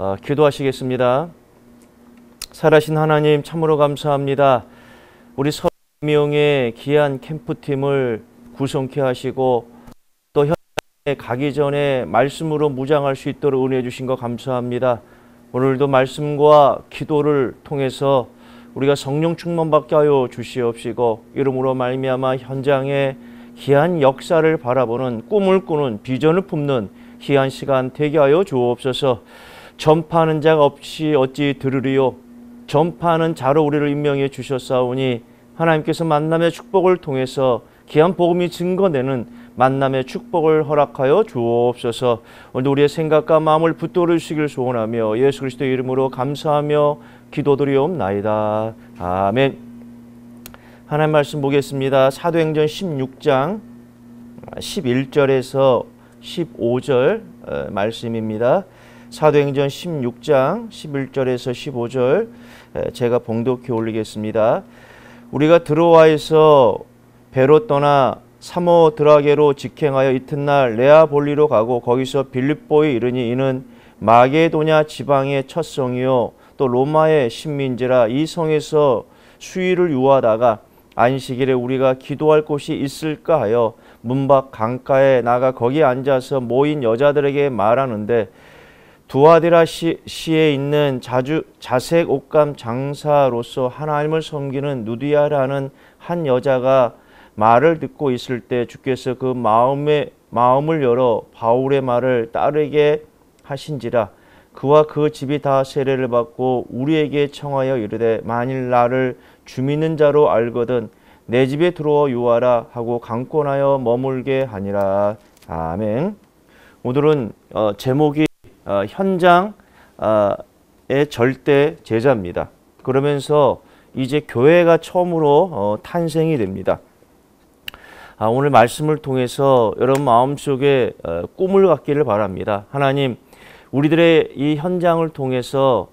어, 기도하시겠습니다. 살아신 하나님 참으로 감사합니다. 우리 서미용의 귀한 캠프팀을 구성케 하시고 또 현장에 가기 전에 말씀으로 무장할 수 있도록 은혜 주신 거 감사합니다. 오늘도 말씀과 기도를 통해서 우리가 성령 충만받게 하여 주시옵시고 이름으로 말미암아 현장에 귀한 역사를 바라보는 꿈을 꾸는 비전을 품는 귀한 시간 되게 하여 주옵소서. 전파하는 자가 없이 어찌 들으리요 전파하는 자로 우리를 임명해 주셨사오니 하나님께서 만남의 축복을 통해서 귀한 복음이 증거되는 만남의 축복을 허락하여 주옵소서. 오늘 우리의 생각과 마음을 붙들어 주시길 소원하며 예수 그리스도의 이름으로 감사하며 기도드리옵나이다. 아멘. 하나님 말씀 보겠습니다. 사도행전 16장 11절에서 15절 어, 말씀입니다. 사도행전 16장 11절에서 15절 제가 봉독해 올리겠습니다. 우리가 드로아에서 배로 떠나 사모 드라게로 직행하여 이튿날 레아볼리로 가고 거기서 빌립보에 이르니 이는 마게도냐 지방의 첫 성이요 또 로마의 신민지라 이 성에서 수위를 유하다가 안식일에 우리가 기도할 곳이 있을까 하여 문밖 강가에 나가 거기 앉아서 모인 여자들에게 말하는데 두아디라 시, 시에 있는 자주 자색 옷감 장사로서 하나님을 섬기는 누디아라는 한 여자가 말을 듣고 있을 때 주께서 그 마음의 마음을 열어 바울의 말을 따르게 하신지라 그와 그 집이 다 세례를 받고 우리에게 청하여 이르되 만일 나를 주민는 자로 알거든 내 집에 들어와 유하라 하고 강권하여 머물게 하니라 아멘. 오늘은 어, 제목이 어, 현장의 절대 제자입니다. 그러면서 이제 교회가 처음으로 어, 탄생이 됩니다. 아, 오늘 말씀을 통해서 여러분 마음속에 어, 꿈을 갖기를 바랍니다. 하나님, 우리들의 이 현장을 통해서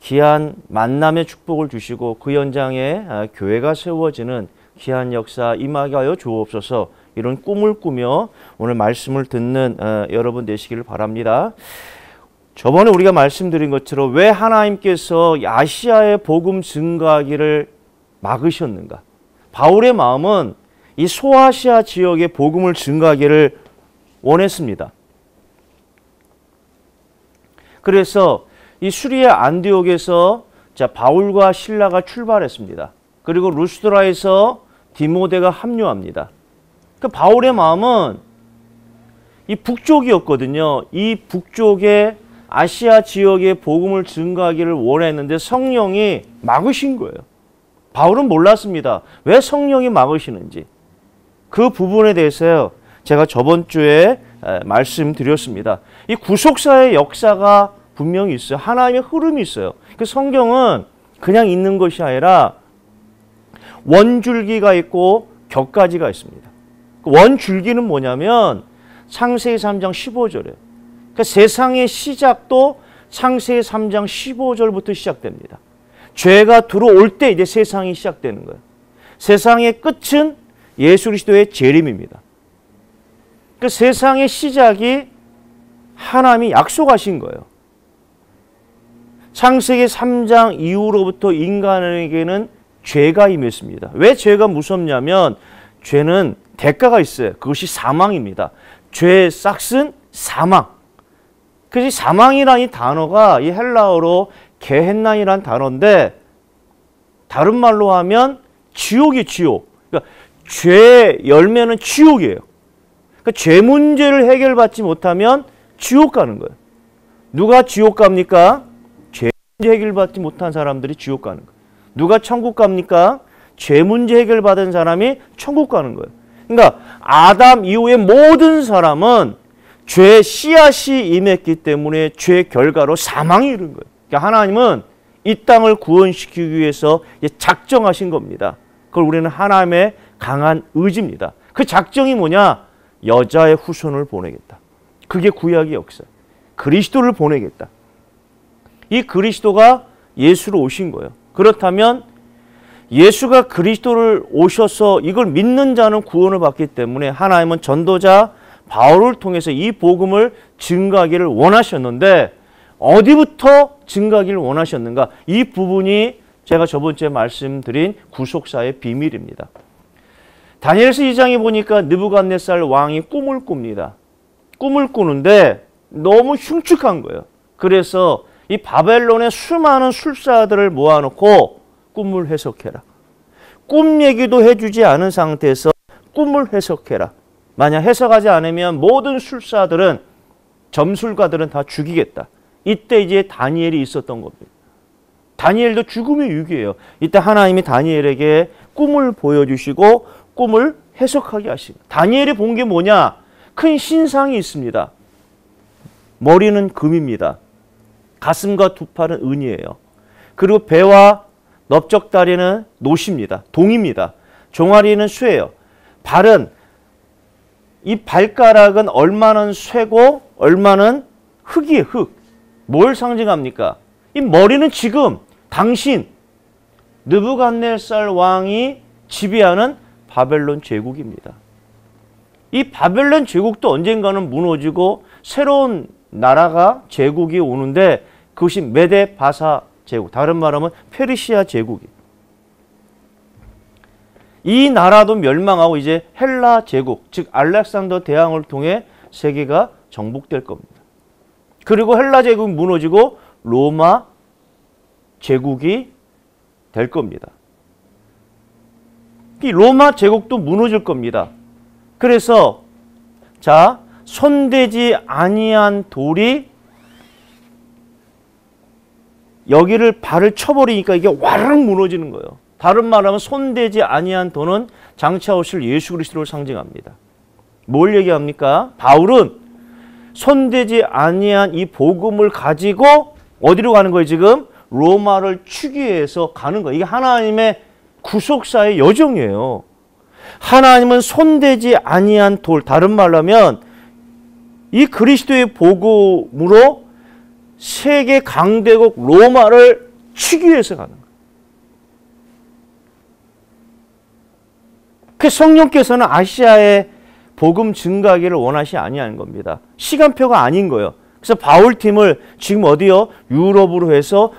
귀한 만남의 축복을 주시고 그 현장에 아, 교회가 세워지는 귀한 역사 임하게 하여 주옵소서 이런 꿈을 꾸며 오늘 말씀을 듣는 어, 여러분 되시기를 바랍니다. 저번에 우리가 말씀드린 것처럼 왜 하나님께서 아시아의 복음 증가하기를 막으셨는가? 바울의 마음은 이 소아시아 지역의 복음을 증가하기를 원했습니다. 그래서 이 수리아 안디옥에서 자 바울과 신라가 출발했습니다. 그리고 루스드라에서 디모데가 합류합니다. 그 바울의 마음은 이 북쪽이었거든요. 이 북쪽에 아시아 지역의 복음을 증가하기를 원했는데 성령이 막으신 거예요. 바울은 몰랐습니다. 왜 성령이 막으시는지. 그 부분에 대해서 제가 저번 주에 말씀드렸습니다. 이 구속사의 역사가 분명히 있어요. 하나님의 흐름이 있어요. 그 성경은 그냥 있는 것이 아니라 원줄기가 있고 격가지가 있습니다. 그 원줄기는 뭐냐면 창세기 3장 15절에 그러니까 세상의 시작도 창세기 3장 15절부터 시작됩니다. 죄가 들어올 때 이제 세상이 시작되는 거예요. 세상의 끝은 예수 그리스도의 재림입니다. 그 세상의 시작이 하나님이 약속하신 거예요. 창세기 3장 이후로부터 인간에게는 죄가 임했습니다. 왜 죄가 무섭냐면 죄는 대가가 있어요. 그것이 사망입니다. 죄의 싹은 사망. 그래서 사망이라는 단어가 이 헬라어로 게헨난이라는 단어인데 다른 말로 하면 지옥이 지옥. 그러니까 죄 열매는 지옥이에요. 그러니까 죄 문제를 해결받지 못하면 지옥 가는 거예요. 누가 지옥 갑니까? 죄 문제 해결받지 못한 사람들이 지옥 가는 거예요. 누가 천국 갑니까? 죄 문제 해결받은 사람이 천국 가는 거예요. 그러니까 아담 이후의 모든 사람은 죄 씨앗이 임했기 때문에 죄 결과로 사망이 이른 거예요. 그러니까 하나님은 이 땅을 구원시키기 위해서 작정하신 겁니다. 그걸 우리는 하나님의 강한 의지입니다. 그 작정이 뭐냐? 여자의 후손을 보내겠다. 그게 구약의 역사. 그리스도를 보내겠다. 이 그리스도가 예수로 오신 거예요. 그렇다면 예수가 그리스도를 오셔서 이걸 믿는 자는 구원을 받기 때문에 하나님은 전도자 바울을 통해서 이 복음을 증가하기를 원하셨는데 어디부터 증가하기를 원하셨는가? 이 부분이 제가 저번 주에 말씀드린 구속사의 비밀입니다. 다니엘서 2장에 보니까 느부갓네살 왕이 꿈을 꿉니다. 꿈을 꾸는데 너무 흉측한 거예요. 그래서 이 바벨론의 수많은 술사들을 모아놓고 꿈을 해석해라. 꿈 얘기도 해주지 않은 상태에서 꿈을 해석해라. 만약 해석하지 않으면 모든 술사들은 점술가들은 다 죽이겠다. 이때 이제 다니엘이 있었던 겁니다. 다니엘도 죽음의 위기예요. 이때 하나님이 다니엘에게 꿈을 보여주시고 꿈을 해석하게 하시고 다니엘이 본 게 뭐냐? 큰 신상이 있습니다. 머리는 금입니다. 가슴과 두 팔은 은이에요. 그리고 배와 넓적다리는 노십니다. 동입니다. 종아리는 쇠예요. 발은 이 발가락은 얼마는 쇠고 얼마는 흙이에요. 흙. 뭘 상징합니까? 이 머리는 지금 당신 느부갓네살 왕이 지배하는 바벨론 제국입니다. 이 바벨론 제국도 언젠가는 무너지고 새로운 나라가 제국이 오는데 그것이 메데 바사 제국, 다른 말하면 페르시아 제국이. 이 나라도 멸망하고 이제 헬라 제국, 즉 알렉산더 대왕을 통해 세계가 정복될 겁니다. 그리고 헬라 제국이 무너지고 로마 제국이 될 겁니다. 이 로마 제국도 무너질 겁니다. 그래서 자 손대지 아니한 돌이 여기를 발을 쳐버리니까 이게 와르륵 무너지는 거예요. 다른 말하면 손대지 아니한 돌은 장차 오실 예수 그리스도를 상징합니다. 뭘 얘기합니까? 바울은 손대지 아니한 이 복음을 가지고 어디로 가는 거예요, 지금? 로마를 치기 위해서 가는 거예요. 이게 하나님의 구속사의 여정이에요. 하나님은 손대지 아니한 돌, 다른 말로 하면 이 그리스도의 복음으로 세계 강대국 로마를 치기 위해서 가는 거예요. 그 성령께서는 아시아의 복음 증가하기를 원하시 아니하는 겁니다. 시간표가 아닌 거예요. 그래서 바울 팀을 지금 어디요? 유럽으로 해서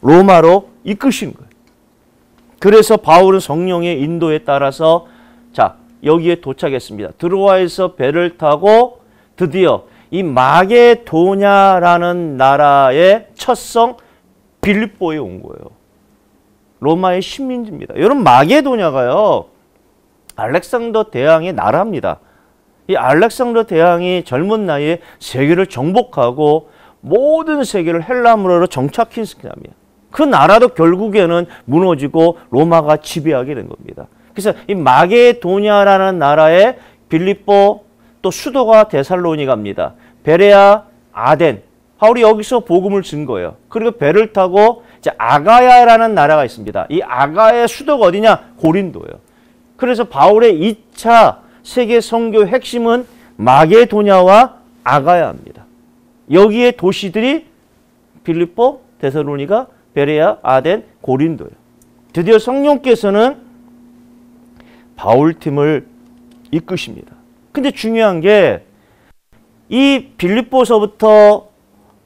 로마로 이끄신 거예요. 그래서 바울은 성령의 인도에 따라서 자 여기에 도착했습니다. 드로아에서 배를 타고 드디어 이 마게도냐라는 나라의 첫성 빌립보에 온 거예요. 로마의 식민지입니다. 여러분 마게도냐가요. 알렉산더 대왕의 나라입니다. 이 알렉산더 대왕이 젊은 나이에 세계를 정복하고 모든 세계를 정착시킨 사람이에요. 그 나라도 결국에는 무너지고 로마가 지배하게 된 겁니다. 그래서 이 마게도냐라는 나라의 빌립보 또 수도가 데살로니가입니다. 베레아, 아덴. 바울이 여기서 복음을 준 거예요. 그리고 배를 타고 이제 아가야라는 나라가 있습니다. 이 아가야의 수도가 어디냐? 고린도예요. 그래서 바울의 2차 세계 선교 핵심은 마게도냐와 아가야입니다. 여기에 도시들이 빌립보, 데살로니가, 베레아, 아덴, 고린도예요. 드디어 성령께서는 바울 팀을 이끄십니다. 근데 중요한 게 이 빌립보서부터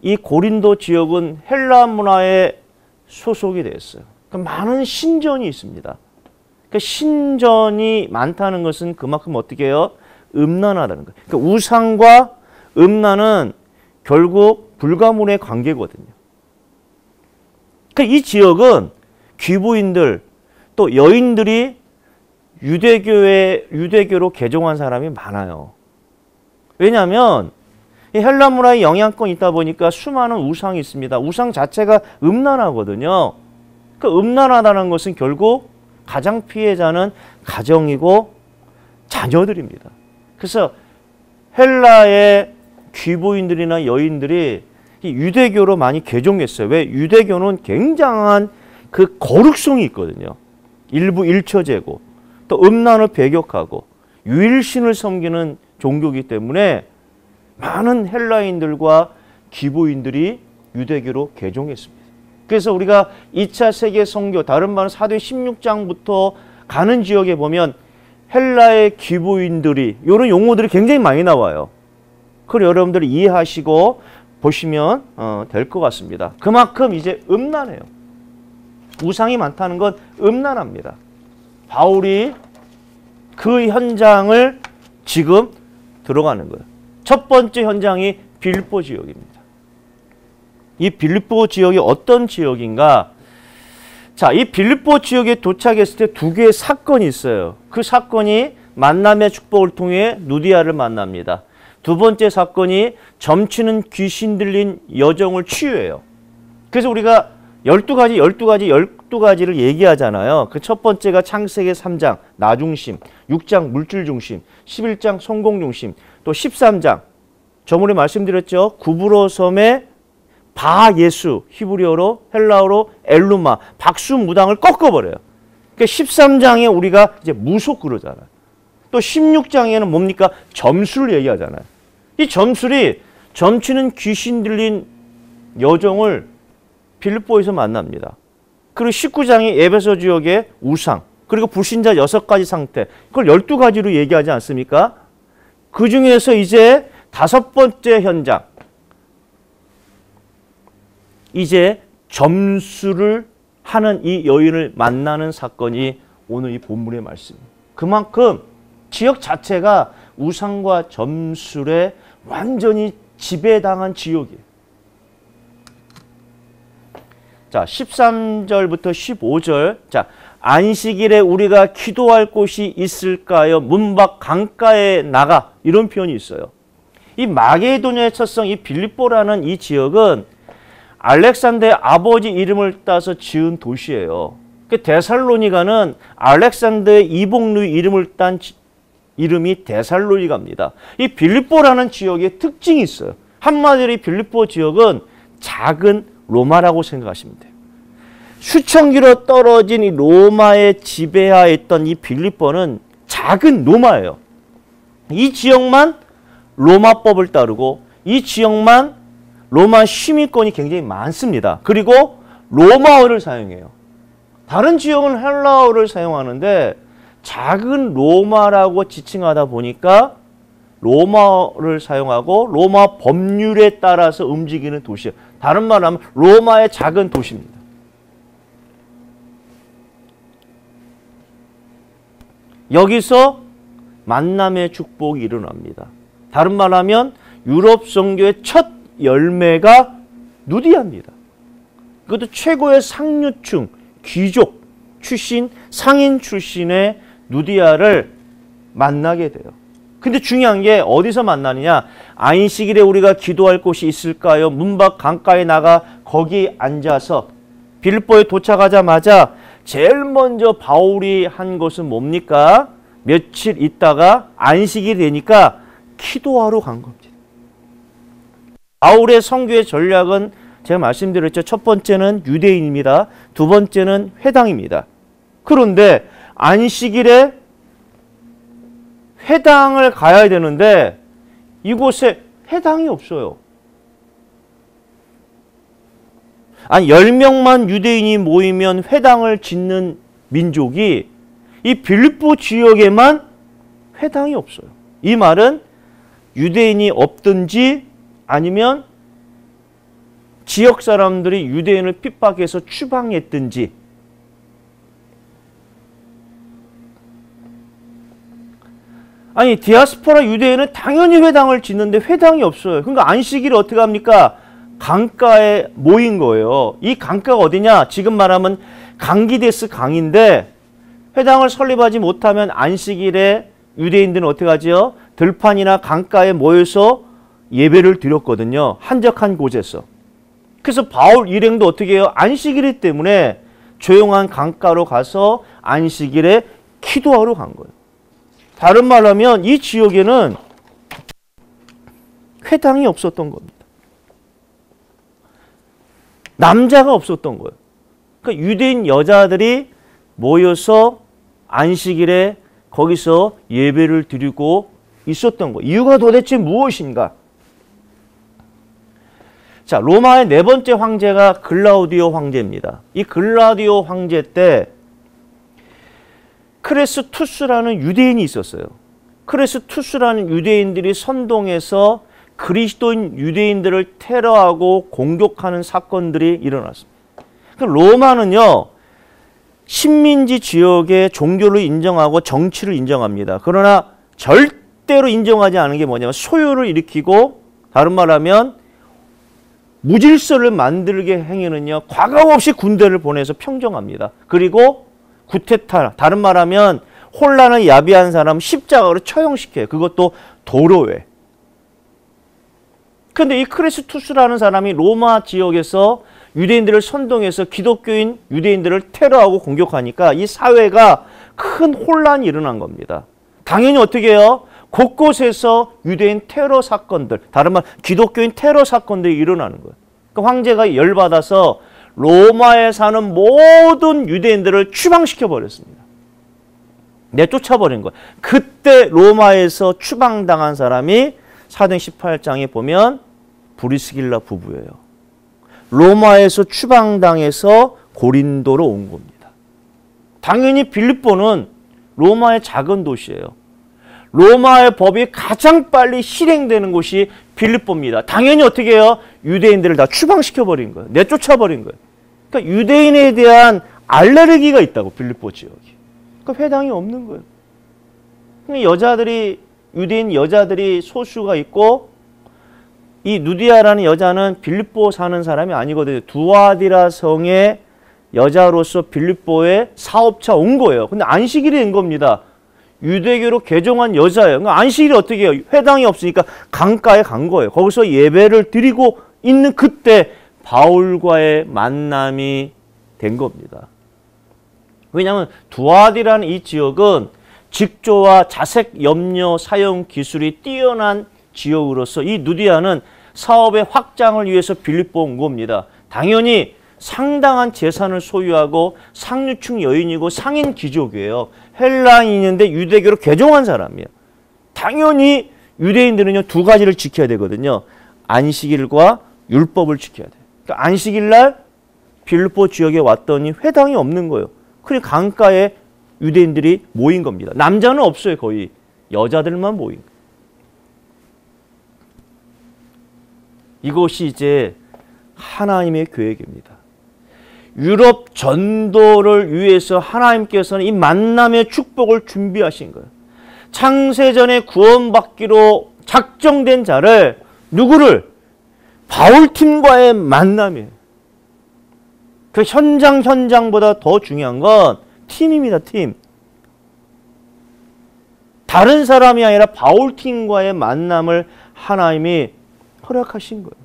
이 고린도 지역은 헬라 문화에 소속이 됐어요. 그러니까 많은 신전이 있습니다. 그러니까 신전이 많다는 것은 그만큼 어떻게 해요? 음란하다는 거예요. 그러니까 우상과 음란은 결국 불가문의 관계거든요. 그러니까 이 지역은 귀부인들 또 여인들이 유대교에 유대교로 개종한 사람이 많아요. 왜냐하면 이 헬라 문화의 영향권이 있다 보니까 수많은 우상이 있습니다. 우상 자체가 음란하거든요. 그 음란하다는 것은 결국 가장 피해자는 가정이고 자녀들입니다. 그래서 헬라의 귀부인들이나 여인들이 유대교로 많이 개종했어요. 왜? 유대교는 굉장한 그 거룩성이 있거든요. 일부 일처제고 또 음란을 배격하고 유일신을 섬기는 종교이기 때문에 많은 헬라인들과 기부인들이 유대교로 개종했습니다. 그래서 우리가 2차 세계 선교 다른 말은 사도 16장부터 가는 지역에 보면 헬라의 기부인들이 이런 용어들이 굉장히 많이 나와요. 그걸 여러분들이 이해하시고 보시면 어, 될 것 같습니다. 그만큼 이제 음란해요. 우상이 많다는 건 음란합니다. 바울이 그 현장을 지금 들어가는 거예요. 첫 번째 현장이 빌보 지역입니다. 이 빌보 지역이 어떤 지역인가? 자, 이 빌보 지역에 도착했을 때 두 개의 사건이 있어요. 그 사건이 만남의 축복을 통해 누디아를 만납니다. 두 번째 사건이 점치는 귀신 들린 여정을 치유해요. 그래서 우리가 12가지, 12가지, 12가지를 얘기하잖아요. 그 첫 번째가 창세기 3장, 나중심, 6장, 물질중심, 11장, 성공중심, 또 13장, 저번에 말씀드렸죠. 구브로 섬의 바 예수, 히브리어로, 헬라어로 엘루마, 박수 무당을 꺾어버려요. 그러니까 13장에 우리가 이제 무속 그러잖아요. 또 16장에는 뭡니까? 점수를 얘기하잖아요. 이 점술이 점치는 귀신 들린 여정을 빌보에서 만납니다. 그리고 19장이 에베소 지역의 우상, 그리고 불신자 여섯 가지 상태, 그걸 12가지로 얘기하지 않습니까? 그 중에서 이제 다섯 번째 현장, 이제 점수를 하는 이 여인을 만나는 사건이 오늘 이 본문의 말씀. 그만큼 지역 자체가 우상과 점술에 완전히 지배당한 지역이에요. 자, 13절부터 15절. 자, 안식일에 우리가 기도할 곳이 있을까요? 문밖 강가에 나가. 이런 표현이 있어요. 이 마게도냐의 첫성 이 빌립보라는 이 지역은 알렉산더의 아버지 이름을 따서 지은 도시예요. 그 데살로니가는 알렉산더의 이복누 이름을 딴 이름이 데살로니가입니다. 이 빌립보라는 지역의 특징이 있어요. 한마디로 이 빌립보 지역은 작은 로마라고 생각하시면 돼요. 수천 킬로 떨어진 이 로마의 지배하에 있던 이 빌립보는 작은 로마예요. 이 지역만 로마법을 따르고 이 지역만 로마 시민권이 굉장히 많습니다. 그리고 로마어를 사용해요. 다른 지역은 헬라어를 사용하는데 작은 로마라고 지칭하다 보니까 로마를 사용하고 로마 법률에 따라서 움직이는 도시예요. 다른 말로 하면 로마의 작은 도시입니다. 여기서 만남의 축복이 일어납니다. 다른 말 하면 유럽 선교의 첫 열매가 누디아입니다. 그것도 최고의 상류층, 귀족 출신, 상인 출신의 누디아를 만나게 돼요. 근데 중요한 게 어디서 만나느냐? 안식일에 우리가 기도할 곳이 있을까요? 문밖 강가에 나가 거기 앉아서 빌보에 도착하자마자 제일 먼저 바울이 한 것은 뭡니까? 며칠 있다가 안식이 되니까 기도하러 간 겁니다. 바울의 성교의 전략은 제가 말씀드렸죠. 첫 번째는 유대인입니다. 두 번째는 회당입니다. 그런데 안식일에 회당을 가야 되는데 이곳에 회당이 없어요. 아니 10명만 유대인이 모이면 회당을 짓는 민족이 이 빌립보 지역에만 회당이 없어요. 이 말은 유대인이 없든지 아니면 지역 사람들이 유대인을 핍박해서 추방했든지 아니 디아스포라 유대인은 당연히 회당을 짓는데 회당이 없어요. 그러니까 안식일을 어떻게 합니까? 강가에 모인 거예요. 이 강가가 어디냐? 지금 말하면 강기데스 강인데 회당을 설립하지 못하면 안식일에 유대인들은 어떻게 하지요? 들판이나 강가에 모여서 예배를 드렸거든요. 한적한 곳에서. 그래서 바울 일행도 어떻게 해요? 안식일이 때문에 조용한 강가로 가서 안식일에 기도하러 간 거예요. 다른 말로 하면 이 지역에는 회당이 없었던 겁니다. 남자가 없었던 거예요. 그러니까 유대인 여자들이 모여서 안식일에 거기서 예배를 드리고 있었던 거. 이유가 도대체 무엇인가? 자, 로마의 네 번째 황제가 글라우디오 황제입니다. 이 글라우디오 황제 때 크레스투스라는 유대인이 있었어요. 크레스투스라는 유대인들이 선동해서 그리스도인 유대인들을 테러하고 공격하는 사건들이 일어났습니다. 로마는요. 식민지 지역의 종교를 인정하고 정치를 인정합니다. 그러나 절대로 인정하지 않은 게 뭐냐면 소요를 일으키고 다른 말하면 무질서를 만들게 행위는요. 과감 없이 군대를 보내서 평정합니다. 그리고 구테타 다른 말하면 혼란을 야비한 사람 십자가로 처형시켜요. 그것도 도로에. 근데 이 크레스투스라는 사람이 로마 지역에서 유대인들을 선동해서 기독교인 유대인들을 테러하고 공격하니까 이 사회가 큰 혼란이 일어난 겁니다. 당연히 어떻게 해요? 곳곳에서 유대인 테러 사건들, 다른 말 기독교인 테러 사건들이 일어나는 거예요. 그러니까 황제가 열받아서 로마에 사는 모든 유대인들을 추방시켜 버렸습니다. 내쫓아 버린 거예요. 그때 로마에서 추방당한 사람이 사도행 18장에 보면 브리스길라 부부예요. 로마에서 추방당해서 고린도로 온 겁니다. 당연히 빌립보는 로마의 작은 도시예요. 로마의 법이 가장 빨리 실행되는 곳이 빌립보입니다. 당연히 어떻게 해요? 유대인들을 다 추방시켜 버린 거예요. 내쫓아 버린 거예요. 그러니까 유대인에 대한 알레르기가 있다고 빌립보 지역이. 그러니까 회당이 없는 거예요. 그러니까 여자들이 유대인 여자들이 소수가 있고 이 누디아라는 여자는 빌립보 사는 사람이 아니거든요. 두아디라 성의 여자로서 빌립보에 사업차 온 거예요. 근데 안식일이 된 겁니다. 유대교로 개종한 여자예요. 그러니까 안식일이 어떻게 해요? 회당이 없으니까 강가에 간 거예요. 거기서 예배를 드리고 있는 그때 바울과의 만남이 된 겁니다. 왜냐하면 두아디라는 이 지역은 직조와 자색 염료 사용 기술이 뛰어난 지역으로서 이 누디아는 사업의 확장을 위해서 빌립보 온 겁니다. 당연히 상당한 재산을 소유하고 상류층 여인이고 상인 귀족이에요. 헬라인인데 유대교로 개종한 사람이에요. 당연히 유대인들은요 두 가지를 지켜야 되거든요. 안식일과 율법을 지켜야 돼요. 그러니까 안식일 날 빌립보 지역에 왔더니 회당이 없는 거예요. 그래 강가에 유대인들이 모인 겁니다. 남자는 없어요 거의 여자들만 모인. 이것이 이제 하나님의 계획입니다. 유럽 전도를 위해서 하나님께서는 이 만남의 축복을 준비하신 거예요. 창세전에 구원받기로 작정된 자를 누구를 바울팀과의 만남이에요. 그 현장 현장보다 더 중요한 건 팀입니다. 팀. 다른 사람이 아니라 바울팀과의 만남을 하나님이 허락하신 거예요.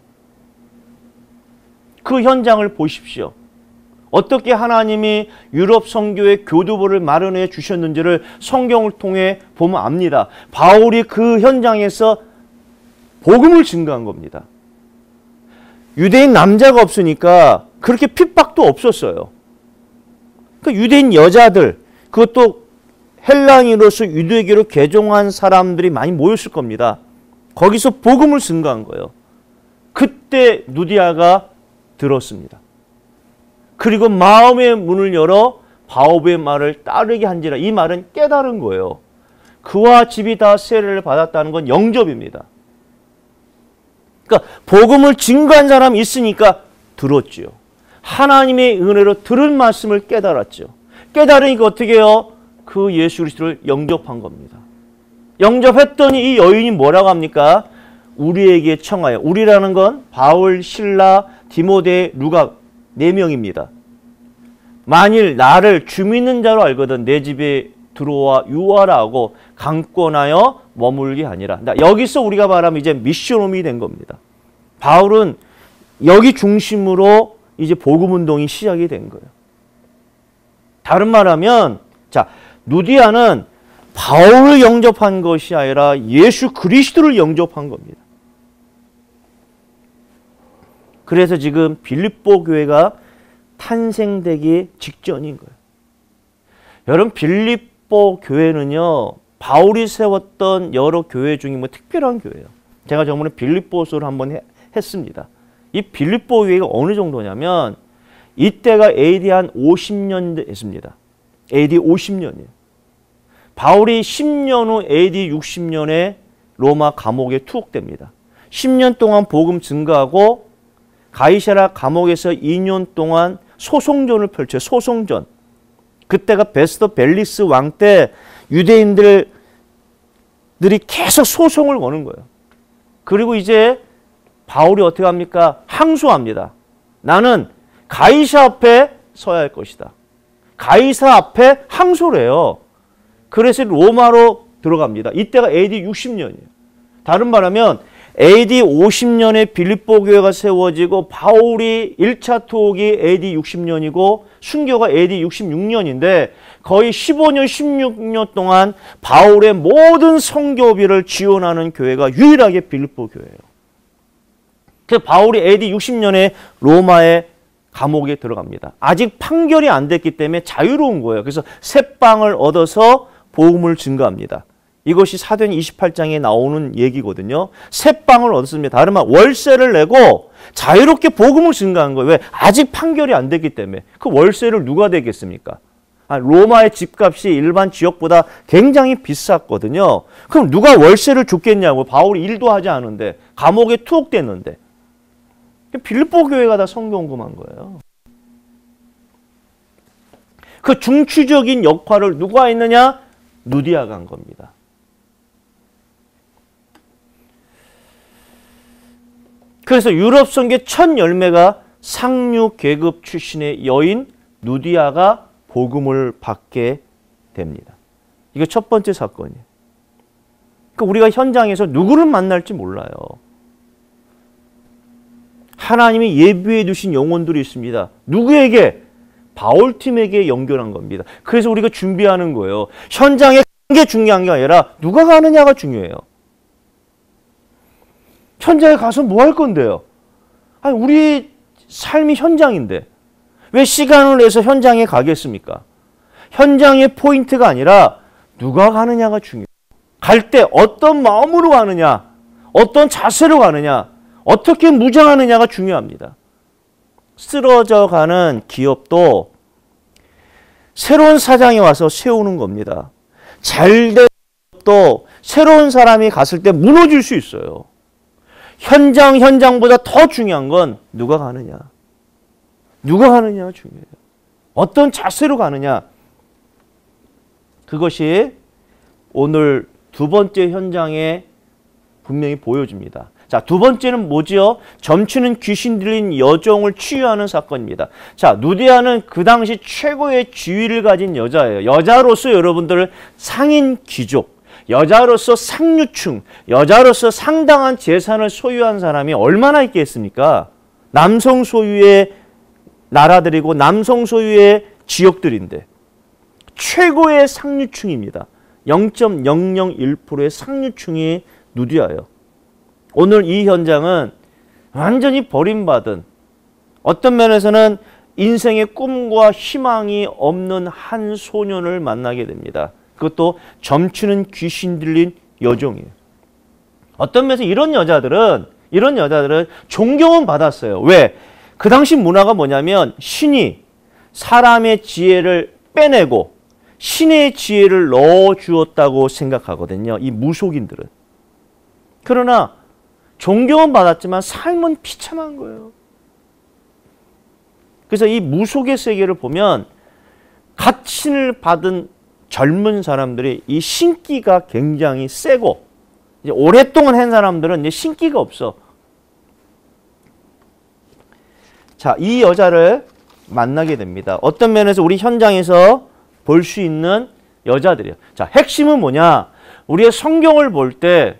그 현장을 보십시오. 어떻게 하나님이 유럽 성교의 교두보를 마련해 주셨는지를 성경을 통해 보면 압니다. 바울이 그 현장에서 복음을 증거한 겁니다. 유대인 남자가 없으니까 그렇게 핍박도 없었어요. 그 유대인 여자들 그것도 헬라인으로서 유대교로 개종한 사람들이 많이 모였을 겁니다. 거기서 복음을 증거한 거예요. 그때 누디아가 들었습니다. 그리고 마음의 문을 열어 바오의 말을 따르게 한지라 이 말은 깨달은 거예요. 그와 집이 다 세례를 받았다는 건 영접입니다. 그러니까 복음을 증거한 사람이 있으니까 들었지요. 하나님의 은혜로 들은 말씀을 깨달았죠. 깨달으니까 어떻게 해요? 그 예수 그리스도를 영접한 겁니다. 영접했더니 이 여인이 뭐라고 합니까? 우리에게 청하여. 우리라는 건 바울, 신라, 디모데, 루가 네 명입니다. 만일 나를 주 믿는 자로 알거든 내 집에 들어와 유하라고 강권하여 머물게 아니라. 여기서 우리가 말하면 이제 미션홈이 된 겁니다. 바울은 여기 중심으로 이제 복음 운동이 시작이 된 거예요. 다른 말하면 자 누디아는 바울을 영접한 것이 아니라 예수 그리스도를 영접한 겁니다. 그래서 지금 빌립보 교회가 탄생되기 직전인 거예요. 여러분 빌립보 교회는요. 바울이 세웠던 여러 교회 중에 뭐 특별한 교회예요. 제가 저번에 빌립보서를 한번 해, 했습니다. 이 빌립보 교회가 어느 정도냐면 이때가 AD 한 50년 됐습니다. AD 50년이에요. 바울이 10년 후 AD 60년에 로마 감옥에 투옥됩니다. 10년 동안 복음 증가하고 가이샤라 감옥에서 2년 동안 소송전을 펼쳐 소송전. 그때가 베스터 벨리스 왕 때 유대인들들이 계속 소송을 거는 거예요. 그리고 이제 바울이 어떻게 합니까? 항소합니다. 나는 가이사 앞에 서야 할 것이다. 가이사 앞에 항소를 해요. 그래서 로마로 들어갑니다. 이때가 AD 60년이에요. 다른 말하면 AD 50년에 빌립보 교회가 세워지고 바울이 1차 투옥이 AD 60년이고 순교가 AD 66년인데 거의 15년 16년 동안 바울의 모든 성교비를 지원하는 교회가 유일하게 빌립보 교회예요. 그래서 바울이 AD 60년에 로마에 감옥에 들어갑니다. 아직 판결이 안 됐기 때문에 자유로운 거예요. 그래서 새 빵을 얻어서 보험을 증가합니다. 이것이 사도행 28장에 나오는 얘기거든요. 새 빵을 얻었습니다. 다른 말 월세를 내고 자유롭게 복음을 증가한 거예요. 왜? 아직 판결이 안 됐기 때문에. 그 월세를 누가 되겠습니까? 아, 로마의 집값이 일반 지역보다 굉장히 비쌌거든요. 그럼 누가 월세를 줬겠냐고. 바울이 일도 하지 않은데 감옥에 투옥됐는데. 빌립보 교회가 다 성경금한 거예요. 그 중추적인 역할을 누가 했느냐? 누디아가 한 겁니다. 그래서 유럽 성계 첫 열매가 상류 계급 출신의 여인 누디아가 복음을 받게 됩니다. 이게 첫 번째 사건이에요. 그러니까 우리가 현장에서 누구를 만날지 몰라요. 하나님이 예비해 두신 영혼들이 있습니다. 누구에게? 바울팀에게 연결한 겁니다. 그래서 우리가 준비하는 거예요. 현장에 게 중요한 게 아니라 누가 가느냐가 중요해요. 현장에 가서 뭐 할 건데요? 아니, 우리 삶이 현장인데 왜 시간을 내서 현장에 가겠습니까? 현장의 포인트가 아니라 누가 가느냐가 중요해요. 갈 때 어떤 마음으로 가느냐, 어떤 자세로 가느냐, 어떻게 무장하느냐가 중요합니다. 쓰러져 가는 기업도 새로운 사장이 와서 세우는 겁니다. 잘된 것도 새로운 사람이 갔을 때 무너질 수 있어요. 현장 현장보다 더 중요한 건 누가 가느냐. 누가 가느냐가 중요해요. 어떤 자세로 가느냐. 그것이 오늘 두 번째 현장에 분명히 보여집니다. 자, 두 번째는 뭐지요? 점치는 귀신 들린 여종을 치유하는 사건입니다. 자, 누디아는 그 당시 최고의 지위를 가진 여자예요. 여자로서 여러분들 상인 귀족, 여자로서 상류층, 여자로서 상당한 재산을 소유한 사람이 얼마나 있겠습니까? 남성 소유의 나라들이고 남성 소유의 지역들인데 최고의 상류층입니다. 0.001%의 상류층이 누디아예요. 오늘 이 현장은 완전히 버림받은 어떤 면에서는 인생의 꿈과 희망이 없는 한 소년을 만나게 됩니다. 그것도 점치는 귀신 들린 여종이에요. 어떤 면에서 이런 여자들은 이런 여자들은 존경은 받았어요. 왜? 그 당시 문화가 뭐냐면 신이 사람의 지혜를 빼내고 신의 지혜를 넣어 주었다고 생각하거든요. 이 무속인들은. 그러나 존경은 받았지만 삶은 비참한 거예요. 그래서 이 무속의 세계를 보면 가친을 받은 젊은 사람들이 이 신기가 굉장히 세고 오랫동안 한 사람들은 이제 신기가 없어. 자, 이 여자를 만나게 됩니다. 어떤 면에서 우리 현장에서 볼 수 있는 여자들이에요. 자, 핵심은 뭐냐? 우리의 성경을 볼 때,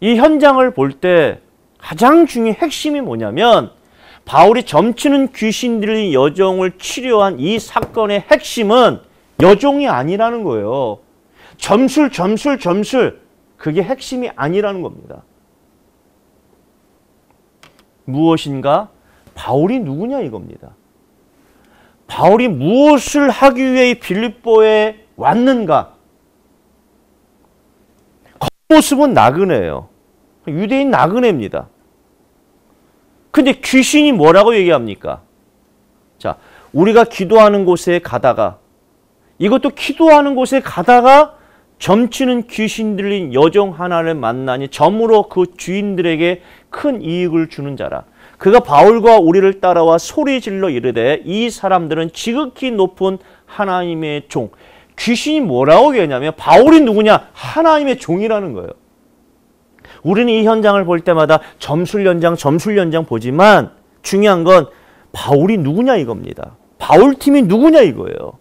이 현장을 볼 때 가장 중요한 핵심이 뭐냐면 바울이 점치는 귀신들의 여정을 치료한 이 사건의 핵심은 여종이 아니라는 거예요. 점술, 점술, 점술. 그게 핵심이 아니라는 겁니다. 무엇인가? 바울이 누구냐 이겁니다. 바울이 무엇을 하기 위해 빌립보에 왔는가? 겉모습은 나그네예요. 유대인 나그네입니다. 근데 귀신이 뭐라고 얘기합니까? 자, 우리가 기도하는 곳에 가다가 이것도 기도하는 곳에 가다가 점치는 귀신 들린 여종 하나를 만나니 점으로 그 주인들에게 큰 이익을 주는 자라. 그가 바울과 우리를 따라와 소리 질러 이르되 이 사람들은 지극히 높은 하나님의 종. 귀신이 뭐라고 얘기하냐면 바울이 누구냐? 하나님의 종이라는 거예요. 우리는 이 현장을 볼 때마다 점술연장, 점술연장 보지만 중요한 건 바울이 누구냐 이겁니다. 바울 팀이 누구냐 이거예요.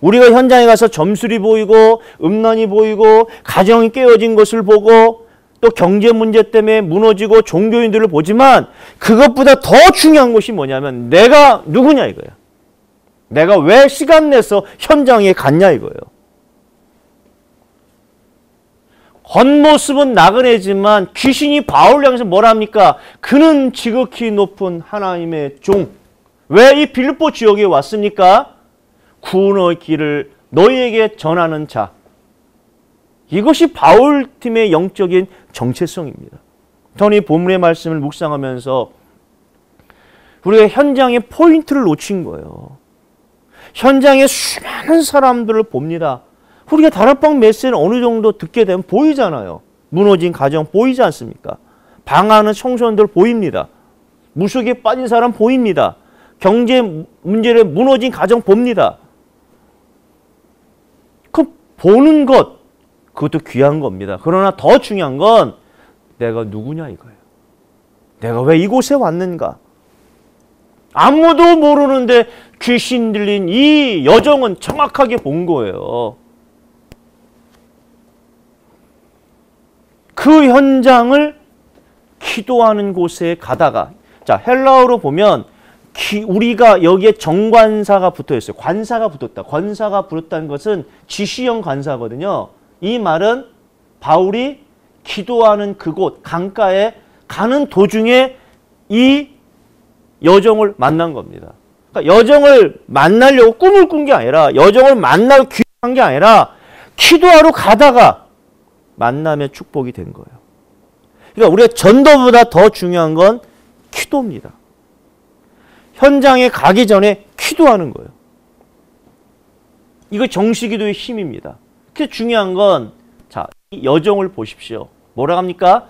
우리가 현장에 가서 점술이 보이고 음란이 보이고 가정이 깨어진 것을 보고 또 경제 문제 때문에 무너지고 종교인들을 보지만 그것보다 더 중요한 것이 뭐냐면 내가 누구냐 이거야. 내가 왜 시간 내서 현장에 갔냐 이거예요. 겉모습은 나그네지만 귀신이 바울 향해서 뭐라 합니까? 그는 지극히 높은 하나님의 종. 왜 이 빌립보 지역에 왔습니까? 구원의 길을 너희에게 전하는 자. 이것이 바울 팀의 영적인 정체성입니다. 저는 이 본문의 말씀을 묵상하면서 우리가 현장의 포인트를 놓친 거예요. 현장에 수많은 사람들을 봅니다. 우리가 다락방 메시지를 어느 정도 듣게 되면 보이잖아요. 무너진 가정 보이지 않습니까? 방황하는 청소년들 보입니다. 무속에 빠진 사람 보입니다. 경제 문제를 무너진 가정 봅니다. 그 보는 것 그것도 귀한 겁니다. 그러나 더 중요한 건 내가 누구냐 이거예요. 내가 왜 이곳에 왔는가? 아무도 모르는데 귀신 들린 이 여정은 정확하게 본 거예요. 그 현장을 기도하는 곳에 가다가 자 헬라어로 보면 기, 우리가 여기에 정관사가 붙어 있어요. 관사가 붙었다. 관사가 붙었다는 것은 지시형 관사거든요. 이 말은 바울이 기도하는 그곳 강가에 가는 도중에 이 여정을 만난 겁니다. 그러니까 여정을 만나려고 꿈을 꾼 게 아니라 여정을 만나고 기도한 게 아니라 기도하러 가다가 만남의 축복이 된 거예요. 그러니까 우리가 전도보다 더 중요한 건 기도입니다. 현장에 가기 전에 기도하는 거예요. 이거 정시기도의 힘입니다. 그 중요한 건 자, 여정을 보십시오. 뭐라 합니까?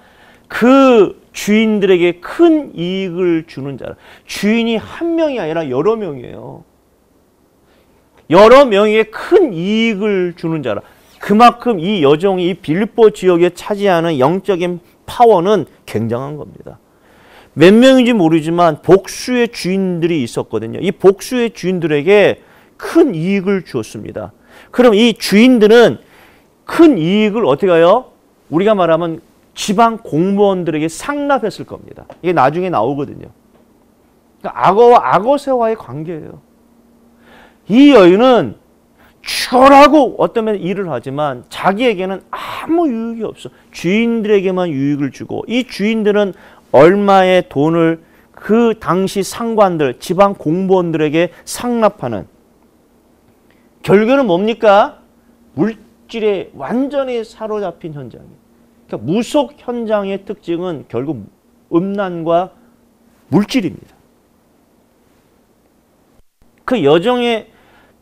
그 주인들에게 큰 이익을 주는 자라. 주인이 한 명이 아니라 여러 명이에요. 여러 명에게 큰 이익을 주는 자라. 그만큼 이 여정이 빌보 지역에 차지하는 영적인 파워는 굉장한 겁니다. 몇 명인지 모르지만 복수의 주인들이 있었거든요. 이 복수의 주인들에게 큰 이익을 주었습니다. 그럼 이 주인들은 큰 이익을 어떻게 해요? 우리가 말하면 지방 공무원들에게 상납했을 겁니다. 이게 나중에 나오거든요. 그러니까 악어와 악어새와의 관계예요. 이 여인은 죽어라고 어떤 일을 하지만 자기에게는 아무 유익이 없어. 주인들에게만 유익을 주고 이 주인들은 얼마의 돈을 그 당시 상관들, 지방 공무원들에게 상납하는 결과는 뭡니까? 물질에 완전히 사로잡힌 현장이에요. 그러니까 무속 현장의 특징은 결국 음란과 물질입니다. 그 여정의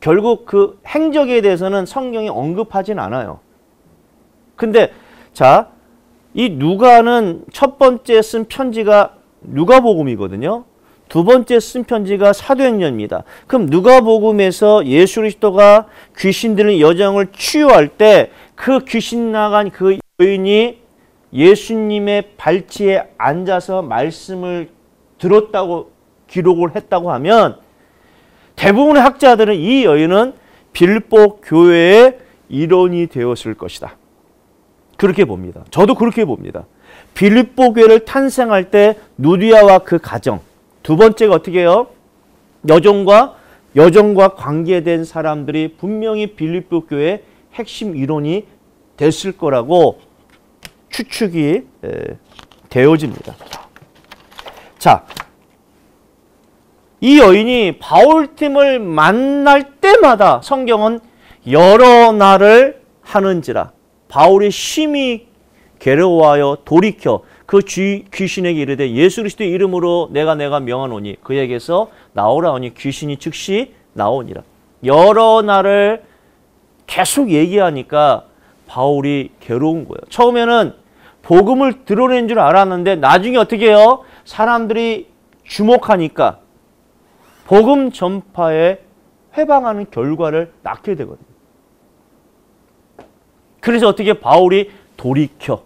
결국 그 행적에 대해서는 성경이 언급하진 않아요. 근데 자, 이 누가는 첫 번째 쓴 편지가 누가복음이거든요. 두 번째 쓴 편지가 사도행전입니다. 그럼 누가복음에서 예수 그리스도가 귀신 들은 여정을 치유할 때 그 귀신 나간 그 여인이 예수님의 발치에 앉아서 말씀을 들었다고 기록을 했다고 하면 대부분의 학자들은 이 여인은 빌보 교회의 일원이 되었을 것이다. 그렇게 봅니다. 저도 그렇게 봅니다. 빌립보 교회를 탄생할 때 누디아와 그 가정 두 번째가 어떻게 해요? 여정과 여정과 관계된 사람들이 분명히 빌립보 교회의 핵심 이론이 됐을 거라고 추측이 되어집니다. 자, 이 여인이 바울팀을 만날 때마다 성경은 여러 날을 하는지라 바울이 심히 괴로워하여 돌이켜 그 쥐, 귀신에게 이르되 예수 그리스도의 이름으로 내가 내가 명하노니 그에게서 나오라 하니 귀신이 즉시 나오니라. 여러 날을 계속 얘기하니까 바울이 괴로운 거예요. 처음에는 복음을 드러낸 줄 알았는데 나중에 어떻게 해요? 사람들이 주목하니까 복음 전파에 해방하는 결과를 낳게 되거든요. 그래서 어떻게 바울이 돌이켜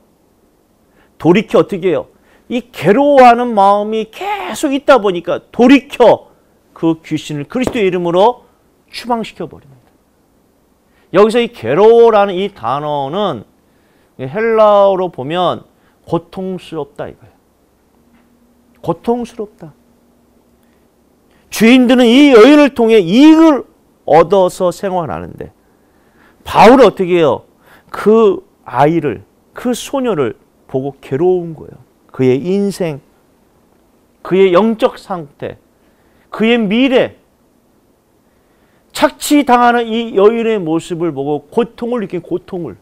돌이켜 어떻게 해요? 이 괴로워하는 마음이 계속 있다 보니까 돌이켜 그 귀신을 그리스도의 이름으로 추방시켜 버립니다. 여기서 이 괴로워라는 이 단어는 헬라어로 보면 고통스럽다 이거예요. 고통스럽다. 주인들은 이 여인을 통해 이익을 얻어서 생활하는데 바울은 어떻게 해요? 그 아이를 그 소녀를 보고 괴로운 거예요. 그의 인생, 그의 영적 상태, 그의 미래, 착취당하는 이 여인의 모습을 보고 고통을 느낀 고통을.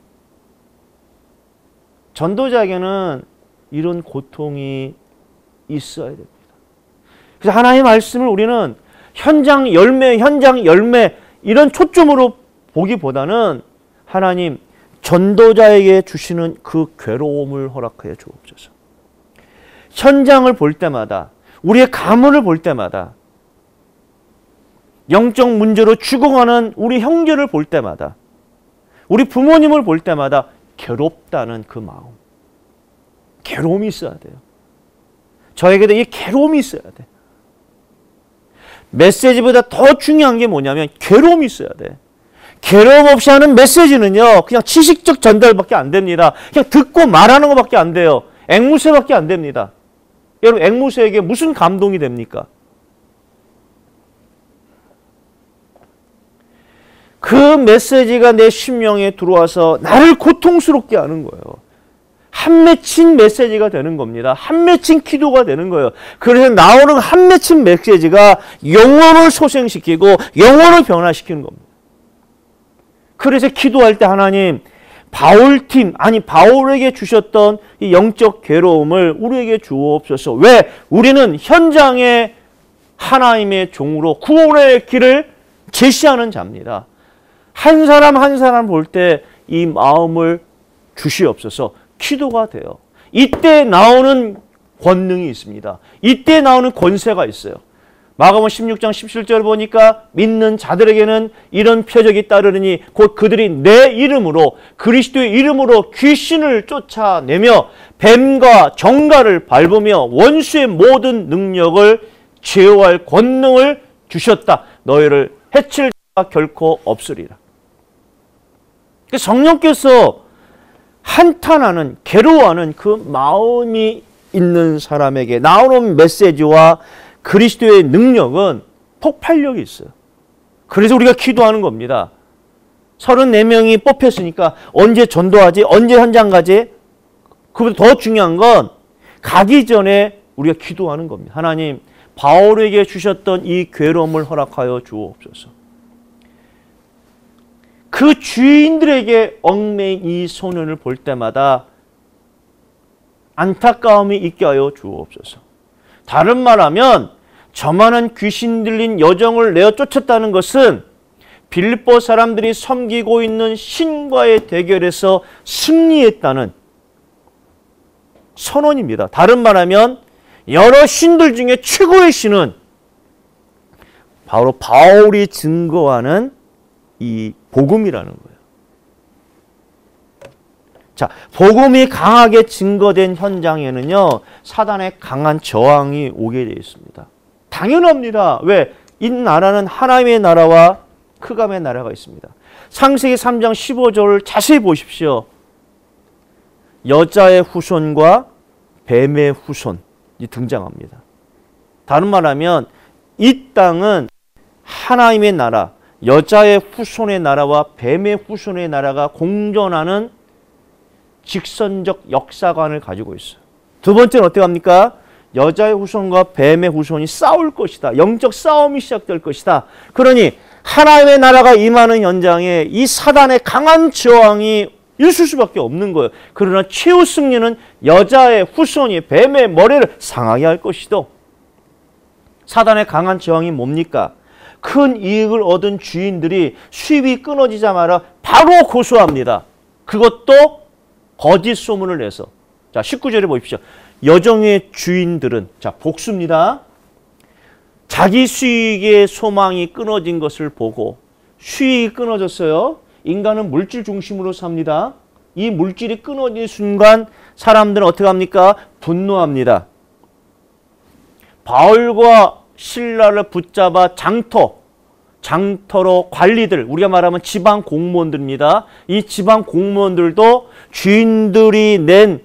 전도자에게는 이런 고통이 있어야 됩니다. 그래서 하나님의 말씀을 우리는 현장 열매, 현장 열매 이런 초점으로 보기보다는 하나님 전도자에게 주시는 그 괴로움을 허락하여 주옵소서. 현장을 볼 때마다 우리의 가문을 볼 때마다 영적 문제로 죽어가는 우리 형제를 볼 때마다 우리 부모님을 볼 때마다 괴롭다는 그 마음. 괴로움이 있어야 돼요. 저에게도 이 괴로움이 있어야 돼. 메시지보다 더 중요한 게 뭐냐면 괴로움이 있어야 돼. 괴로움 없이 하는 메시지는요. 그냥 지식적 전달밖에 안 됩니다. 그냥 듣고 말하는 것밖에 안 돼요. 앵무새밖에 안 됩니다. 여러분 앵무새에게 무슨 감동이 됩니까? 그 메시지가 내 심령에 들어와서 나를 고통스럽게 하는 거예요. 한 맺힌 메시지가 되는 겁니다. 한 맺힌 기도가 되는 거예요. 그래서 나오는 한 맺힌 메시지가 영혼을 소생시키고 영혼을 변화시키는 겁니다. 그래서 기도할 때 하나님 바울팀 아니 바울에게 주셨던 이 영적 괴로움을 우리에게 주옵소서. 왜? 우리는 현장에 하나님의 종으로 구원의 길을 제시하는 자입니다. 한 사람 한 사람 볼 때 이 마음을 주시옵소서. 기도가 돼요. 이때 나오는 권능이 있습니다. 이때 나오는 권세가 있어요. 마가복음 16장 17절 보니까 믿는 자들에게는 이런 표적이 따르니 곧 그들이 내 이름으로 그리스도의 이름으로 귀신을 쫓아내며 뱀과 정갈을 밟으며 원수의 모든 능력을 제어할 권능을 주셨다. 너희를 해칠 자가 결코 없으리라. 그 성령께서 한탄하는 괴로워하는 그 마음이 있는 사람에게 나오는 메시지와 그리스도의 능력은 폭발력이 있어요. 그래서 우리가 기도하는 겁니다. 34명이 뽑혔으니까 언제 전도하지? 언제 현장 가지? 그보다 더 중요한 건 가기 전에 우리가 기도하는 겁니다. 하나님, 바울에게 주셨던 이 괴로움을 허락하여 주옵소서. 그 주인들에게 얽매인 이 소년을 볼 때마다 안타까움이 있게 하여 주옵소서. 다른 말하면 저만한 귀신 들린 여정을 내어 쫓았다는 것은 빌립보 사람들이 섬기고 있는 신과의 대결에서 승리했다는 선언입니다. 다른 말하면 여러 신들 중에 최고의 신은 바로 바울이 증거하는 이 복음이라는 거예요. 자, 복음이 강하게 증거된 현장에는요, 사단의 강한 저항이 오게 되어 있습니다. 당연합니다. 왜? 이 나라는 하나님의 나라와 크감의 나라가 있습니다. 상세기 3장 15절을 자세히 보십시오. 여자의 후손과 뱀의 후손이 등장합니다. 다른 말하면 이 땅은 하나님의 나라, 여자의 후손의 나라와 뱀의 후손의 나라가 공존하는 직선적 역사관을 가지고 있어요. 두 번째는 어떻게 합니까? 여자의 후손과 뱀의 후손이 싸울 것이다. 영적 싸움이 시작될 것이다. 그러니 하나님의 나라가 임하는 현장에 이 사단의 강한 저항이 있을 수밖에 없는 거예요. 그러나 최후 승리는 여자의 후손이 뱀의 머리를 상하게 할 것이다. 사단의 강한 저항이 뭡니까? 큰 이익을 얻은 주인들이 수입이 끊어지자마자 바로 고소합니다. 그것도 거짓 소문을 내서 자 19절에 보십시오. 여정의 주인들은 자 복수입니다. 자기 수익의 소망이 끊어진 것을 보고 수익이 끊어졌어요. 인간은 물질 중심으로 삽니다. 이 물질이 끊어진 순간 사람들은 어떻게 합니까? 분노합니다. 바울과 신라를 붙잡아 장터, 장터로 관리들, 우리가 말하면 지방 공무원들입니다. 이 지방 공무원들도 주인들이 낸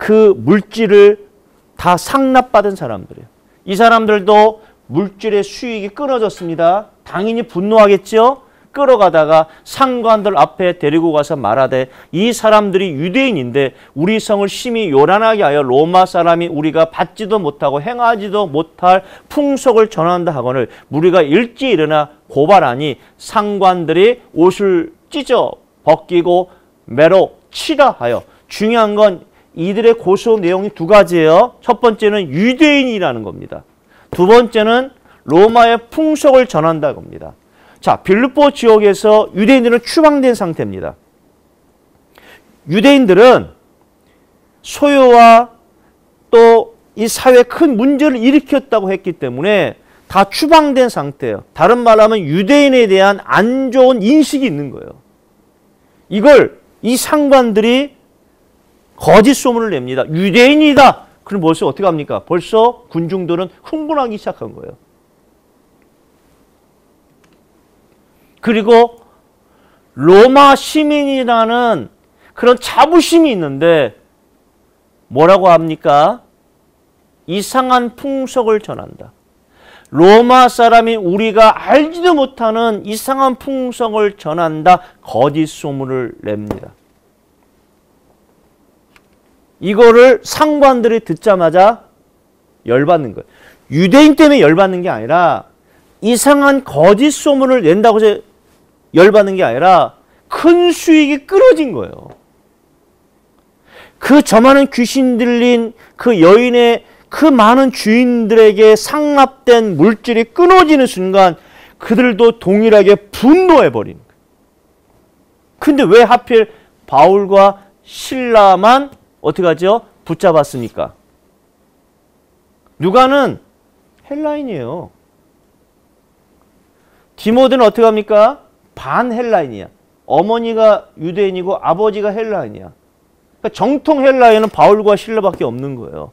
그 물질을 다 상납받은 사람들이에요. 이 사람들도 물질의 수익이 끊어졌습니다. 당연히 분노하겠죠? 끌어가다가 상관들 앞에 데리고 가서 말하되 이 사람들이 유대인인데 우리 성을 심히 요란하게 하여 로마 사람이 우리가 받지도 못하고 행하지도 못할 풍속을 전한다 하거늘 우리가 일찍 일어나 고발하니 상관들이 옷을 찢어 벗기고 매로 치라 하여 중요한 건 이들의 고소 내용이 두 가지예요. 첫 번째는 유대인이라는 겁니다. 두 번째는 로마의 풍속을 전한다 겁니다. 자, 빌립보 지역에서 유대인들은 추방된 상태입니다. 유대인들은 소요와 또 이 사회에 큰 문제를 일으켰다고 했기 때문에 다 추방된 상태예요. 다른 말로 하면 유대인에 대한 안 좋은 인식이 있는 거예요. 이걸 이 상관들이 거짓 소문을 냅니다. 유대인이다. 그럼 벌써 어떻게 합니까? 벌써 군중들은 흥분하기 시작한 거예요. 그리고 로마 시민이라는 그런 자부심이 있는데 뭐라고 합니까? 이상한 풍속을 전한다. 로마 사람이 우리가 알지도 못하는 이상한 풍속을 전한다. 거짓 소문을 냅니다. 이거를 상관들이 듣자마자 열받는 거예요. 유대인 때문에 열받는 게 아니라 이상한 거짓 소문을 낸다고 해서 열받는 게 아니라 큰 수익이 끊어진 거예요. 그 저만한 귀신 들린 그 여인의 그 많은 주인들에게 상납된 물질이 끊어지는 순간 그들도 동일하게 분노해버리는 거예요. 근데 왜 하필 바울과 신라만 어떻게 하죠? 붙잡았으니까. 누가는 헬라인이에요. 디모데는 어떻게 합니까? 반 헬라인이야. 어머니가 유대인이고 아버지가 헬라인이야. 그러니까 정통 헬라인은 바울과 실라밖에 없는 거예요.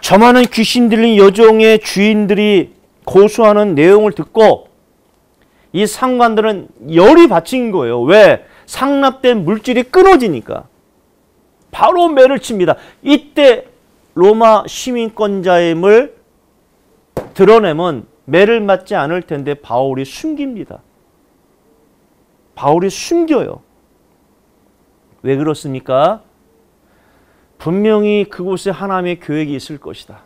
저만한 귀신 들린 여종의 주인들이 고소하는 내용을 듣고 이 상관들은 열이 받친 거예요. 왜? 상납된 물질이 끊어지니까. 바로 매를 칩니다. 이때 로마 시민권자임을 드러내면 매를 맞지 않을 텐데 바울이 숨깁니다. 바울이 숨겨요. 왜 그렇습니까? 분명히 그곳에 하나님의 계획이 있을 것이다.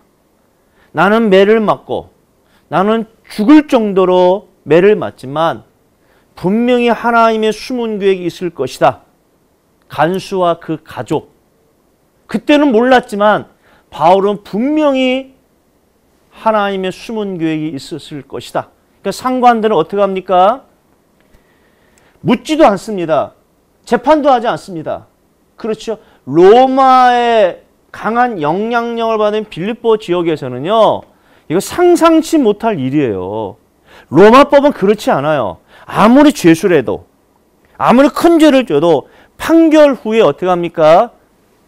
나는 매를 맞고 나는 죽을 정도로 매를 맞지만 분명히 하나님의 숨은 계획이 있을 것이다. 간수와 그 가족. 그때는 몰랐지만 바울은 분명히 하나님의 숨은 계획이 있었을 것이다. 그러니까 상관들은 어떻게 합니까? 묻지도 않습니다. 재판도 하지 않습니다. 그렇죠. 로마의 강한 영향력을 받은 빌립보 지역에서는요. 이거 상상치 못할 일이에요. 로마법은 그렇지 않아요. 아무리 죄수래도 아무리 큰 죄를 져도 판결 후에 어떻게 합니까?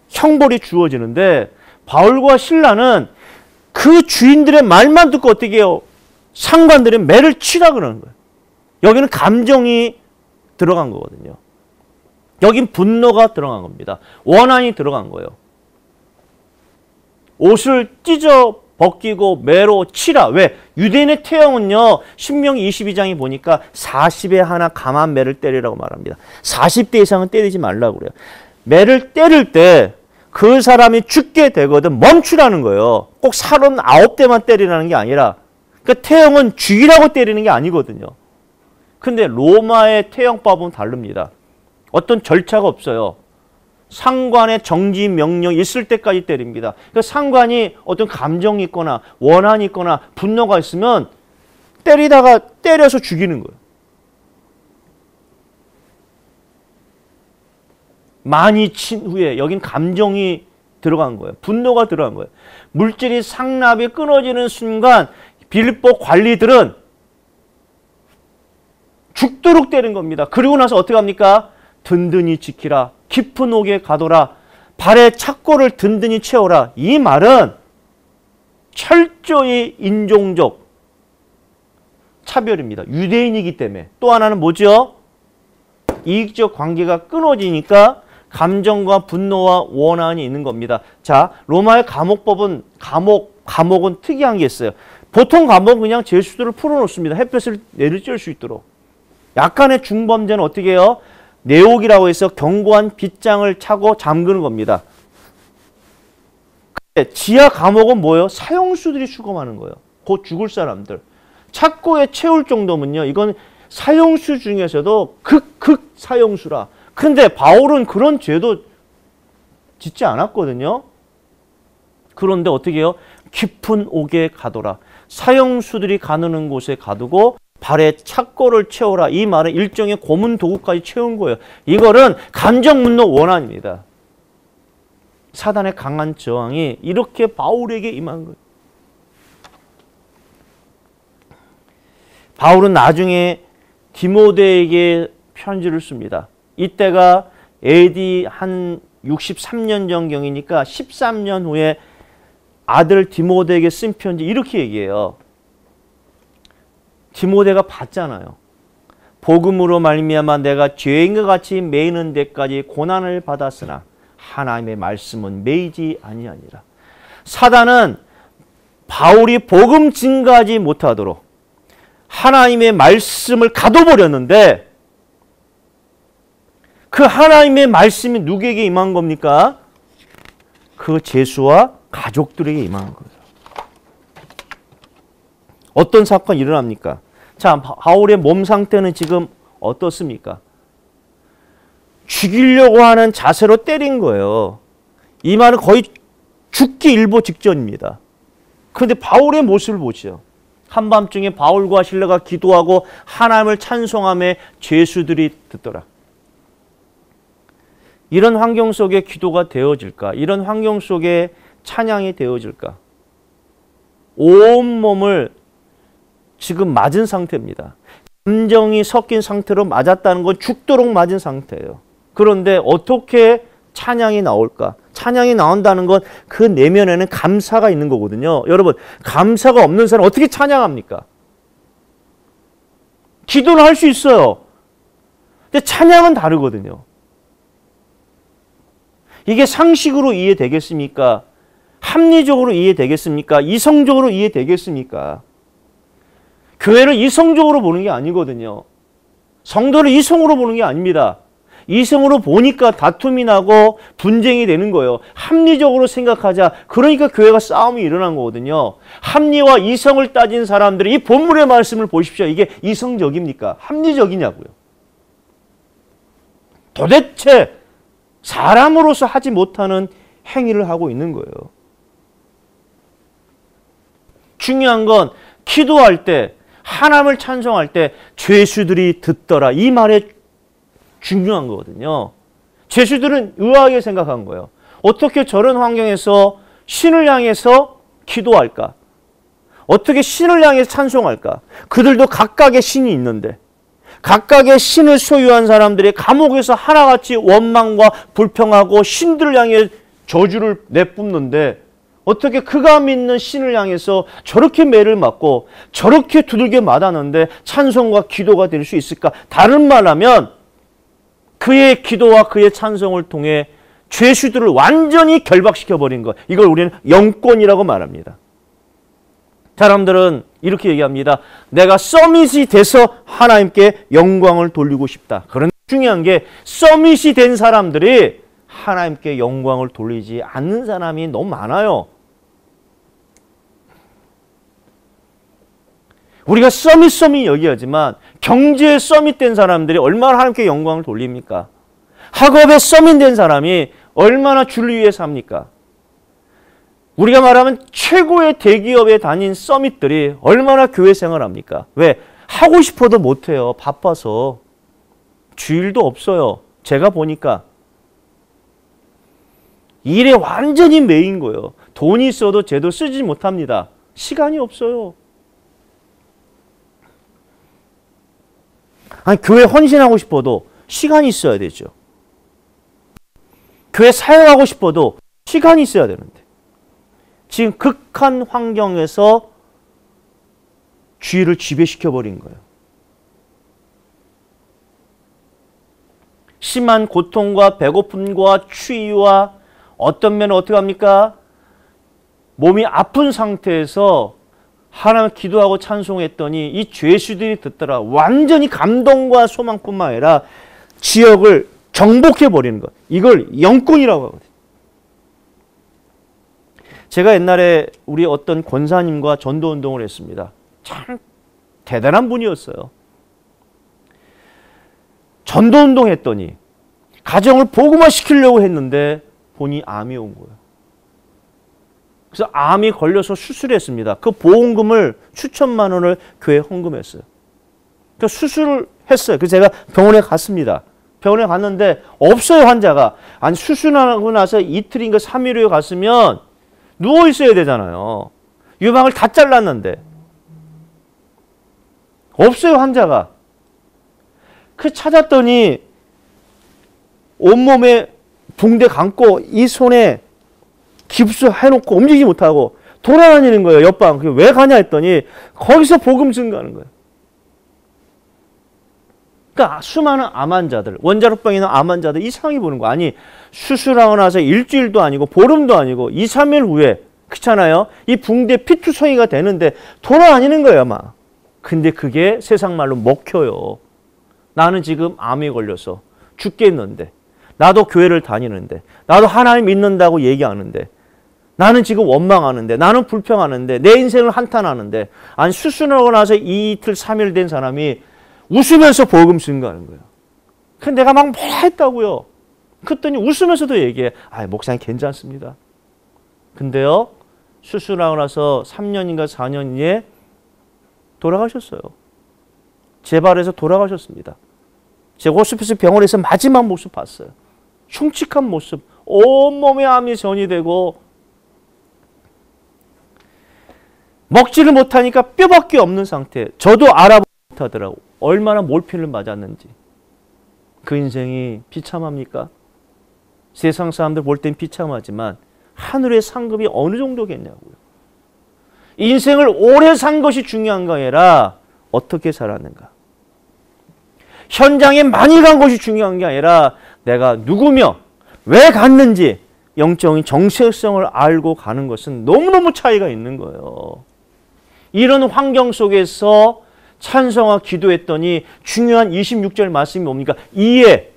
형벌이 주어지는데 바울과 신라는 그 주인들의 말만 듣고 어떻게 해요? 상관들이 매를 치라 그러는 거예요. 여기는 감정이 들어간 거거든요. 여긴 분노가 들어간 겁니다. 원한이 들어간 거예요. 옷을 찢어 벗기고 매로 치라. 왜? 유대인의 태형은요. 신명기 22장에 보니까 40에 하나 감한 매를 때리라고 말합니다. 40대 이상은 때리지 말라고 그래요. 매를 때릴 때 그 사람이 죽게 되거든 멈추라는 거예요. 꼭 39대만 때리라는 게 아니라 그러니까 태형은 죽이라고 때리는 게 아니거든요. 근데 로마의 태형법은 다릅니다. 어떤 절차가 없어요. 상관의 정지 명령 있을 때까지 때립니다. 그러니까 상관이 어떤 감정이 있거나 원한이 있거나 분노가 있으면 때리다가 때려서 죽이는 거예요. 많이 친 후에 여긴 감정이 들어간 거예요. 분노가 들어간 거예요. 물질이 상납이 끊어지는 순간 빌보 관리들은 죽도록 때린 겁니다. 그리고 나서 어떻게 합니까? 든든히 지키라. 깊은 옥에 가둬라. 발에 착고를 든든히 채워라. 이 말은 철저히 인종적 차별입니다. 유대인이기 때문에. 또 하나는 뭐죠? 이익적 관계가 끊어지니까 감정과 분노와 원한이 있는 겁니다. 자, 로마의 감옥법은 감옥 감옥은 특이한 게 있어요. 보통 감옥은 그냥 죄수들을 풀어놓습니다. 햇볕을 내리쬐을 수 있도록. 약간의 중범죄는 어떻게 해요? 내옥이라고 해서 견고한 빗장을 차고 잠그는 겁니다. 지하 감옥은 뭐예요? 사형수들이 수검하는 거예요. 곧 죽을 사람들. 착고에 채울 정도면요. 이건 사형수 중에서도 극극 사형수라. 근데 바울은 그런 죄도 짓지 않았거든요. 그런데 어떻게 해요? 깊은 옥에 가둬라. 사형수들이 가누는 곳에 가두고 발에 착고를 채워라. 이 말은 일종의 고문 도구까지 채운 거예요. 이거는 감정 분노 원한입니다. 사단의 강한 저항이 이렇게 바울에게 임한 거예요. 바울은 나중에 디모데에게 편지를 씁니다. 이때가 AD 한 63년 전경이니까 13년 후에 아들 디모데에게 쓴 편지 이렇게 얘기해요. 디모데가 봤잖아요. 복음으로 말미암아 내가 죄인과 같이 매이는 데까지 고난을 받았으나 하나님의 말씀은 매이지 아니하니라. 사단은 바울이 복음 증가하지 못하도록 하나님의 말씀을 가둬버렸는데 그 하나님의 말씀이 누구에게 임한 겁니까? 그 제수와 가족들에게 임한 거예요. 어떤 사건이 일어납니까? 자, 바울의 몸 상태는 지금 어떻습니까? 죽이려고 하는 자세로 때린 거예요. 이 말은 거의 죽기 일보 직전입니다. 그런데 바울의 모습을 보시죠. 한밤중에 바울과 신라가 기도하고 하나님을 찬송함에 죄수들이 듣더라. 이런 환경 속에 기도가 되어질까? 이런 환경 속에 찬양이 되어질까? 온 몸을 지금 맞은 상태입니다. 감정이 섞인 상태로 맞았다는 건 죽도록 맞은 상태예요. 그런데 어떻게 찬양이 나올까? 찬양이 나온다는 건 그 내면에는 감사가 있는 거거든요. 여러분, 감사가 없는 사람 어떻게 찬양합니까? 기도는 할수 있어요. 근데 찬양은 다르거든요. 이게 상식으로 이해되겠습니까? 합리적으로 이해되겠습니까? 이성적으로 이해되겠습니까? 교회를 이성적으로 보는 게 아니거든요. 성도를 이성으로 보는 게 아닙니다. 이성으로 보니까 다툼이 나고 분쟁이 되는 거예요. 합리적으로 생각하자. 그러니까 교회가 싸움이 일어난 거거든요. 합리와 이성을 따진 사람들이 이 본문의 말씀을 보십시오. 이게 이성적입니까? 합리적이냐고요. 도대체 사람으로서 하지 못하는 행위를 하고 있는 거예요. 중요한 건 기도할 때 하나님을 찬송할 때 죄수들이 듣더라. 이 말에 중요한 거거든요. 죄수들은 의아하게 생각한 거예요. 어떻게 저런 환경에서 신을 향해서 기도할까? 어떻게 신을 향해 찬송할까? 그들도 각각의 신이 있는데 각각의 신을 소유한 사람들이 감옥에서 하나같이 원망과 불평하고 신들을 향해 저주를 내뿜는데 어떻게 그가 믿는 신을 향해서 저렇게 매를 맞고 저렇게 두들겨 맞았는데 찬송과 기도가 될 수 있을까? 다른 말하면 그의 기도와 그의 찬송을 통해 죄수들을 완전히 결박시켜 버린 것. 이걸 우리는 영권이라고 말합니다. 사람들은 이렇게 얘기합니다. 내가 서밋이 돼서 하나님께 영광을 돌리고 싶다. 그런 중요한 게 서밋이 된 사람들이 하나님께 영광을 돌리지 않는 사람이 너무 많아요. 우리가 서밋 서밋 여기하지만 경제에 서밋된 사람들이 얼마나 하나님께 영광을 돌립니까? 학업에 서밋된 사람이 얼마나 주를 위해 삽니까? 우리가 말하면 최고의 대기업에 다닌 서밋들이 얼마나 교회 생활합니까? 왜? 하고 싶어도 못해요. 바빠서. 주일도 없어요. 제가 보니까. 일에 완전히 메인 거예요. 돈이 있어도 제도 쓰지 못합니다. 시간이 없어요. 아니, 교회 헌신하고 싶어도 시간이 있어야 되죠. 교회 사역하고 싶어도 시간이 있어야 되는데. 지금 극한 환경에서 주의를 지배시켜 버린 거예요. 심한 고통과 배고픔과 추위와 어떤 면은 어떻게 합니까? 몸이 아픈 상태에서 하나님 기도하고 찬송했더니 이 죄수들이 듣더라. 완전히 감동과 소망뿐만 아니라 지역을 정복해 버리는 것. 이걸 영권이라고 하거든요. 제가 옛날에 우리 어떤 권사님과 전도 운동을 했습니다. 참 대단한 분이었어요. 전도 운동 했더니 가정을 복음화 시키려고 했는데 본이 암이 온 거예요. 그래서 암이 걸려서 수술했습니다. 그 보험금을 수천만 원을 교회에 헌금했어요. 그 수술을 했어요. 그래서 제가 병원에 갔습니다. 병원에 갔는데 없어요 환자가. 아니 수술하고 나서 이틀인가 3일 후에 갔으면 누워 있어야 되잖아요. 유방을 다 잘랐는데 없어요 환자가. 그 찾았더니 온몸에 붕대 감고 이 손에 깁스 해놓고 움직이지 못하고 돌아다니는 거예요 옆방. 왜 가냐 했더니 거기서 복음 증가하는 거예요. 그러니까 수많은 암 환자들, 원자력병 있는 암 환자들 이상하게 보는 거 아니 수술하고 나서 일주일도 아니고 보름도 아니고 2, 3일 후에 그렇잖아요. 이 붕대 피투성이가 되는데 돌아다니는 거예요, 아마. 근데 그게 세상 말로 먹혀요. 나는 지금 암에 걸려서 죽겠는데 나도 교회를 다니는데 나도 하나님 믿는다고 얘기하는데 나는 지금 원망하는데 나는 불평하는데 내 인생을 한탄하는데 아니 수술하고 나서 이틀 삼일 된 사람이 웃으면서 복음 증거하는 거예요. 근데 내가 막 뭐라 했다고요. 그랬더니 웃으면서도 얘기해. 아, 목사님 괜찮습니다. 근데요. 수술하고 나서 3년인가 4년 뒤에 돌아가셨어요. 재발해서 돌아가셨습니다. 제가 호스피스 병원에서 마지막 모습 봤어요. 흉측한 모습. 온몸에 암이 전이 되고 먹지를 못하니까 뼈밖에 없는 상태. 저도 알아보지 못하더라고. 얼마나 몰핀을 맞았는지. 그 인생이 비참합니까? 세상 사람들 볼 땐 비참하지만 하늘의 상급이 어느 정도겠냐고요. 인생을 오래 산 것이 중요한 거 아니라 어떻게 살았는가. 현장에 많이 간 것이 중요한 게 아니라 내가 누구며 왜 갔는지 영적인 정체성을 알고 가는 것은 너무너무 차이가 있는 거예요. 이런 환경 속에서 찬성과 기도했더니 중요한 26절 말씀이 뭡니까? 이에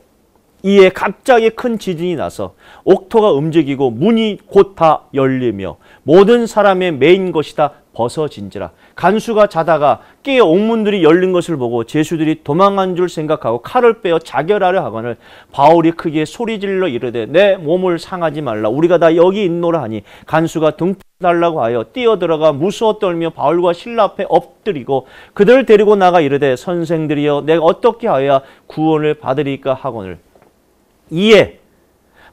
이에 갑자기 큰 지진이 나서 옥토가 움직이고 문이 곧 다 열리며 모든 사람의 메인 것이 다 벗어진지라 간수가 자다가 깨어 옥문들이 열린 것을 보고 제수들이 도망간 줄 생각하고 칼을 빼어 자결하려 하거늘 바울이 크게 소리질러 이르되 내 몸을 상하지 말라. 우리가 다 여기 있노라 하니 간수가 등 달라고 하여 뛰어들어가 무서워 떨며 바울과 신라 앞에 엎드리고 그들을 데리고 나가 이르되 선생들이여 내가 어떻게 하여야 구원을 받으리까 하거늘 이에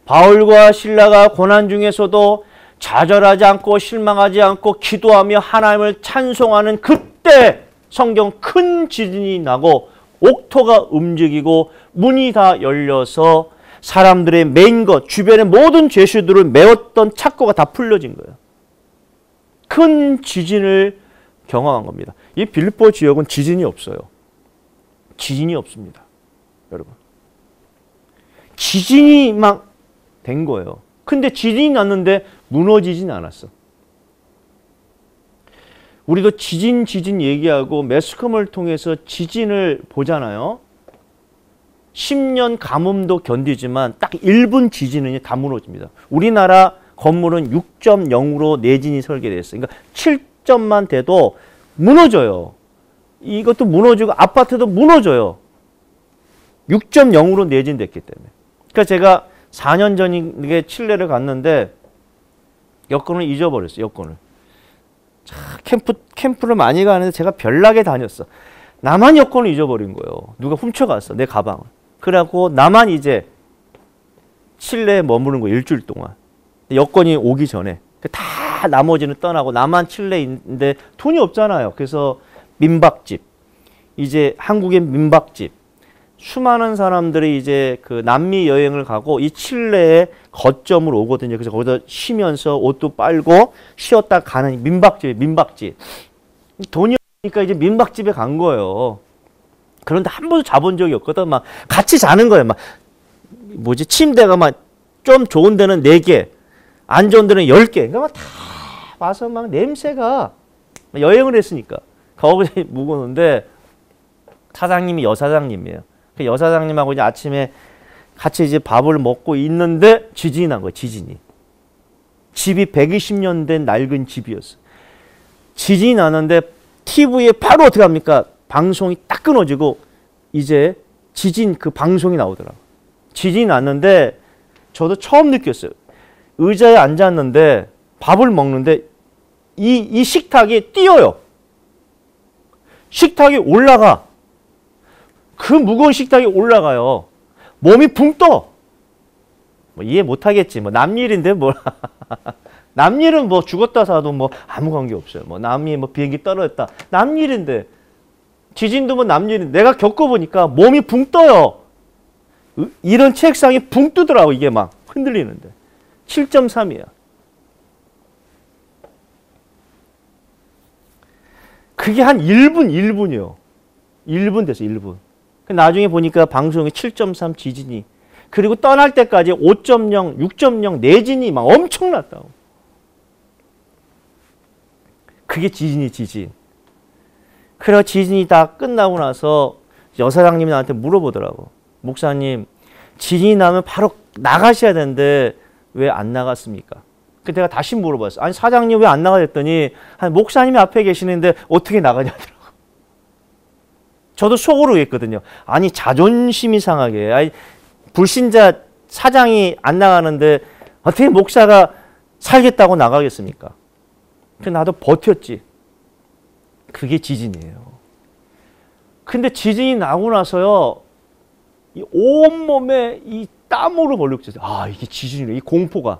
바울과 신라가 고난 중에서도 좌절하지 않고 실망하지 않고 기도하며 하나님을 찬송하는 그때 성경 큰 지진이 나고 옥토가 움직이고 문이 다 열려서 사람들의 메인 것, 주변의 모든 죄수들을 메웠던 착고가 다 풀려진 거예요. 큰 지진을 경험한 겁니다. 이 빌보 지역은 지진이 없어요. 지진이 없습니다. 여러분. 지진이 막 된 거예요. 근데 지진이 났는데 무너지진 않았어. 우리도 지진 지진 얘기하고 매스컴을 통해서 지진을 보잖아요. 10년 가뭄도 견디지만 딱 1분 지진은 다 무너집니다. 우리나라 건물은 6.0으로 내진이 설계됐어요. 그러니까 7점만 돼도 무너져요. 이것도 무너지고 아파트도 무너져요. 6.0으로 내진됐기 때문에. 그러니까 제가 4년 전에 칠레를 갔는데 여권을 잊어버렸어. 여권을. 자, 캠프 캠프를 많이 가는데 제가 별나게 다녔어. 나만 여권을 잊어버린 거예요. 누가 훔쳐갔어 내 가방을. 그래갖고 나만 이제 칠레에 머무는 거 일주일 동안. 여권이 오기 전에 다 나머지는 떠나고 나만 칠레에 있는데 돈이 없잖아요. 그래서 민박집 이제 한국의 민박집 수많은 사람들이 이제 그 남미 여행을 가고 이 칠레에 거점으로 오거든요. 그래서 거기서 쉬면서 옷도 빨고 쉬었다 가는 민박집, 민박집. 돈이 없으니까 이제 민박집에 간 거예요. 그런데 한 번도 자본 적이 없거든. 막 같이 자는 거예요. 막 뭐지 침대가 막 좀 좋은 데는 네 개, 안 좋은 데는 열 개. 그러니까 막 다 와서 막 냄새가 여행을 했으니까 거기서 묵었는데 사장님이 여사장님이에요. 그 여사장님하고 이제 아침에 같이 이제 밥을 먹고 있는데 지진이 난 거예요. 지진이. 집이 120년 된 낡은 집이었어. 지진이 나는데 TV에 바로 어떻게 합니까? 방송이 딱 끊어지고 이제 지진 그 방송이 나오더라고. 지진이 났는데 저도 처음 느꼈어요. 의자에 앉았는데 밥을 먹는데 이, 이 식탁이 뛰어요. 식탁이 올라가. 그 무거운 식탁이 올라가요. 몸이 붕 떠. 뭐 이해 못하겠지. 뭐 남일인데 뭐 남일은 뭐 죽었다 사도 뭐 아무 관계 없어요. 뭐 남이 뭐 비행기 떨어졌다. 남일인데 지진도 뭐 남일인데 내가 겪어보니까 몸이 붕 떠요. 이런 책상이 붕 뜨더라고 이게 막 흔들리는데 7.3이야. 그게 한 1분 1분이요. 1분 됐어 1분. 그 나중에 보니까 방송에 7.3 지진이 그리고 떠날 때까지 5.0, 6.0 내진이 막 엄청났다고. 그게 지진이 지진. 그래 지진이 다 끝나고 나서 여사장님이 나한테 물어보더라고. 목사님, 지진이 나면 바로 나가셔야 되는데 왜 안 나갔습니까? 그 내가 다시 물어봤어. 아니 사장님 왜 안 나가 했더니 목사님이 앞에 계시는데 어떻게 나가냐더라고. 저도 속으로 했거든요. 아니 자존심이 상하게. 아니 불신자 사장이 안 나가는데 어떻게 목사가 살겠다고 나가겠습니까? 그 나도 버텼지. 그게 지진이에요. 근데 지진이 나고 나서요. 이 온몸에 이 땀으로 벌룩졌어요. 아, 이게 지진이네. 이 공포가.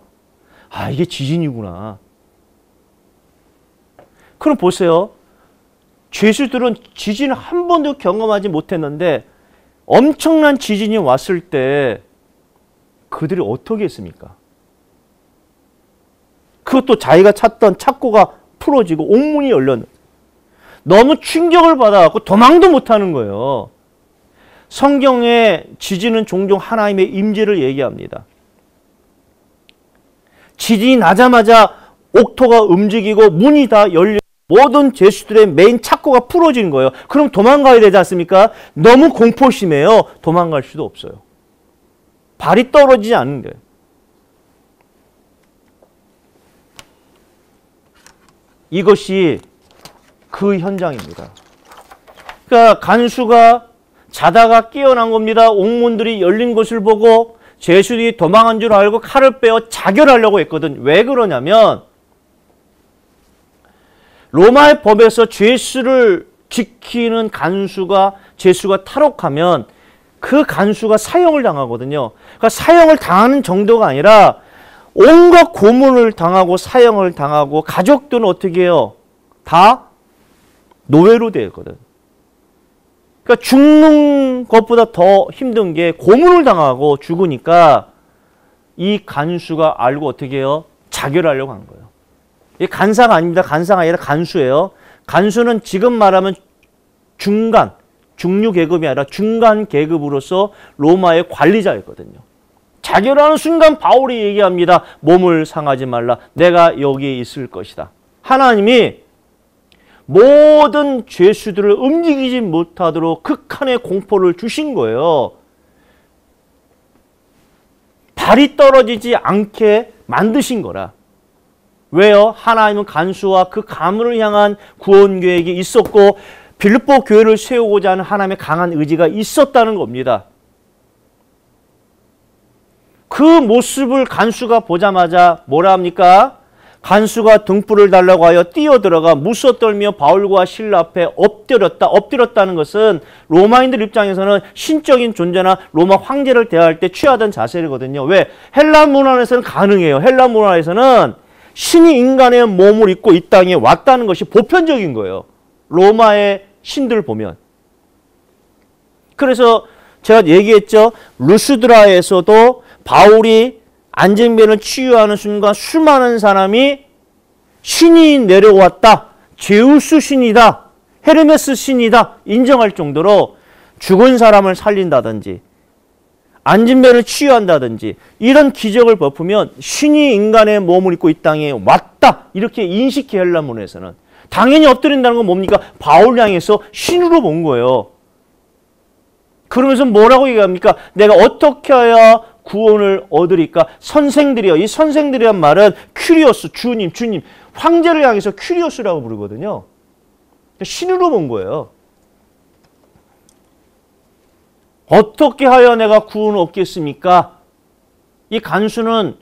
아, 이게 지진이구나. 그럼 보세요. 죄수들은 지진을 한 번도 경험하지 못했는데 엄청난 지진이 왔을 때 그들이 어떻게 했습니까? 그것도 자기가 찾던 착고가 풀어지고 옥문이 열렸는데 너무 충격을 받아갖고 도망도 못하는 거예요. 성경에 지진은 종종 하나님의 임재를 얘기합니다. 지진이 나자마자 옥토가 움직이고 문이 다 열려 모든 제수들의 메인 착고가 풀어지는 거예요. 그럼 도망가야 되지 않습니까? 너무 공포심해요. 도망갈 수도 없어요. 발이 떨어지지 않는 거예요. 이것이 그 현장입니다. 그러니까 간수가 자다가 깨어난 겁니다. 옥문들이 열린 것을 보고 제수들이 도망한 줄 알고 칼을 빼어 자결하려고 했거든. 왜 그러냐면 로마의 법에서 죄수를 지키는 간수가 죄수가 탈옥하면 그 간수가 사형을 당하거든요. 그러니까 사형을 당하는 정도가 아니라 온갖 고문을 당하고 사형을 당하고 가족들은 어떻게 해요? 다 노예로 되었거든. 그러니까 죽는 것보다 더 힘든 게 고문을 당하고 죽으니까 이 간수가 알고 어떻게 해요? 자결하려고 한 거예요. 이 간사가 아닙니다. 간사가 아니라 간수예요. 간수는 지금 말하면 중간, 중류 계급이 아니라 중간 계급으로서 로마의 관리자였거든요. 자결하는 순간 바울이 얘기합니다. 몸을 상하지 말라. 내가 여기에 있을 것이다. 하나님이 모든 죄수들을 움직이지 못하도록 극한의 공포를 주신 거예요. 발이 떨어지지 않게 만드신 거라. 왜요? 하나님은 간수와 그 가문을 향한 구원 계획이 있었고 빌립보 교회를 세우고자 하는 하나님의 강한 의지가 있었다는 겁니다. 그 모습을 간수가 보자마자 뭐라 합니까? 간수가 등불을 달라고 하여 뛰어들어가 무서 떨며 바울과 신라 앞에 엎드렸다. 엎드렸다는 것은 로마인들 입장에서는 신적인 존재나 로마 황제를 대할 때 취하던 자세거든요. 왜? 헬라 문화에서는 가능해요. 헬라 문화에서는 신이 인간의 몸을 입고 이 땅에 왔다는 것이 보편적인 거예요. 로마의 신들 보면. 그래서 제가 얘기했죠. 루스드라에서도 바울이 안전변을 치유하는 순간 수많은 사람이 신이 내려왔다. 제우스 신이다. 헤르메스 신이다. 인정할 정도로 죽은 사람을 살린다든지 안진변을 치유한다든지 이런 기적을 베푸면 신이 인간의 몸을 입고 이 땅에 왔다. 이렇게 인식해 헬라문에서는. 당연히 엎드린다는 건 뭡니까? 바울 향해서 신으로 본 거예요. 그러면서 뭐라고 얘기합니까? 내가 어떻게 해야 구원을 얻으리까? 선생들이요. 이 선생들이란 말은 κύριος, 주님, 주님. 황제를 향해서 κύριος라고 부르거든요. 신으로 본 거예요. 어떻게 하여 내가 구원을 얻겠습니까? 이 간수는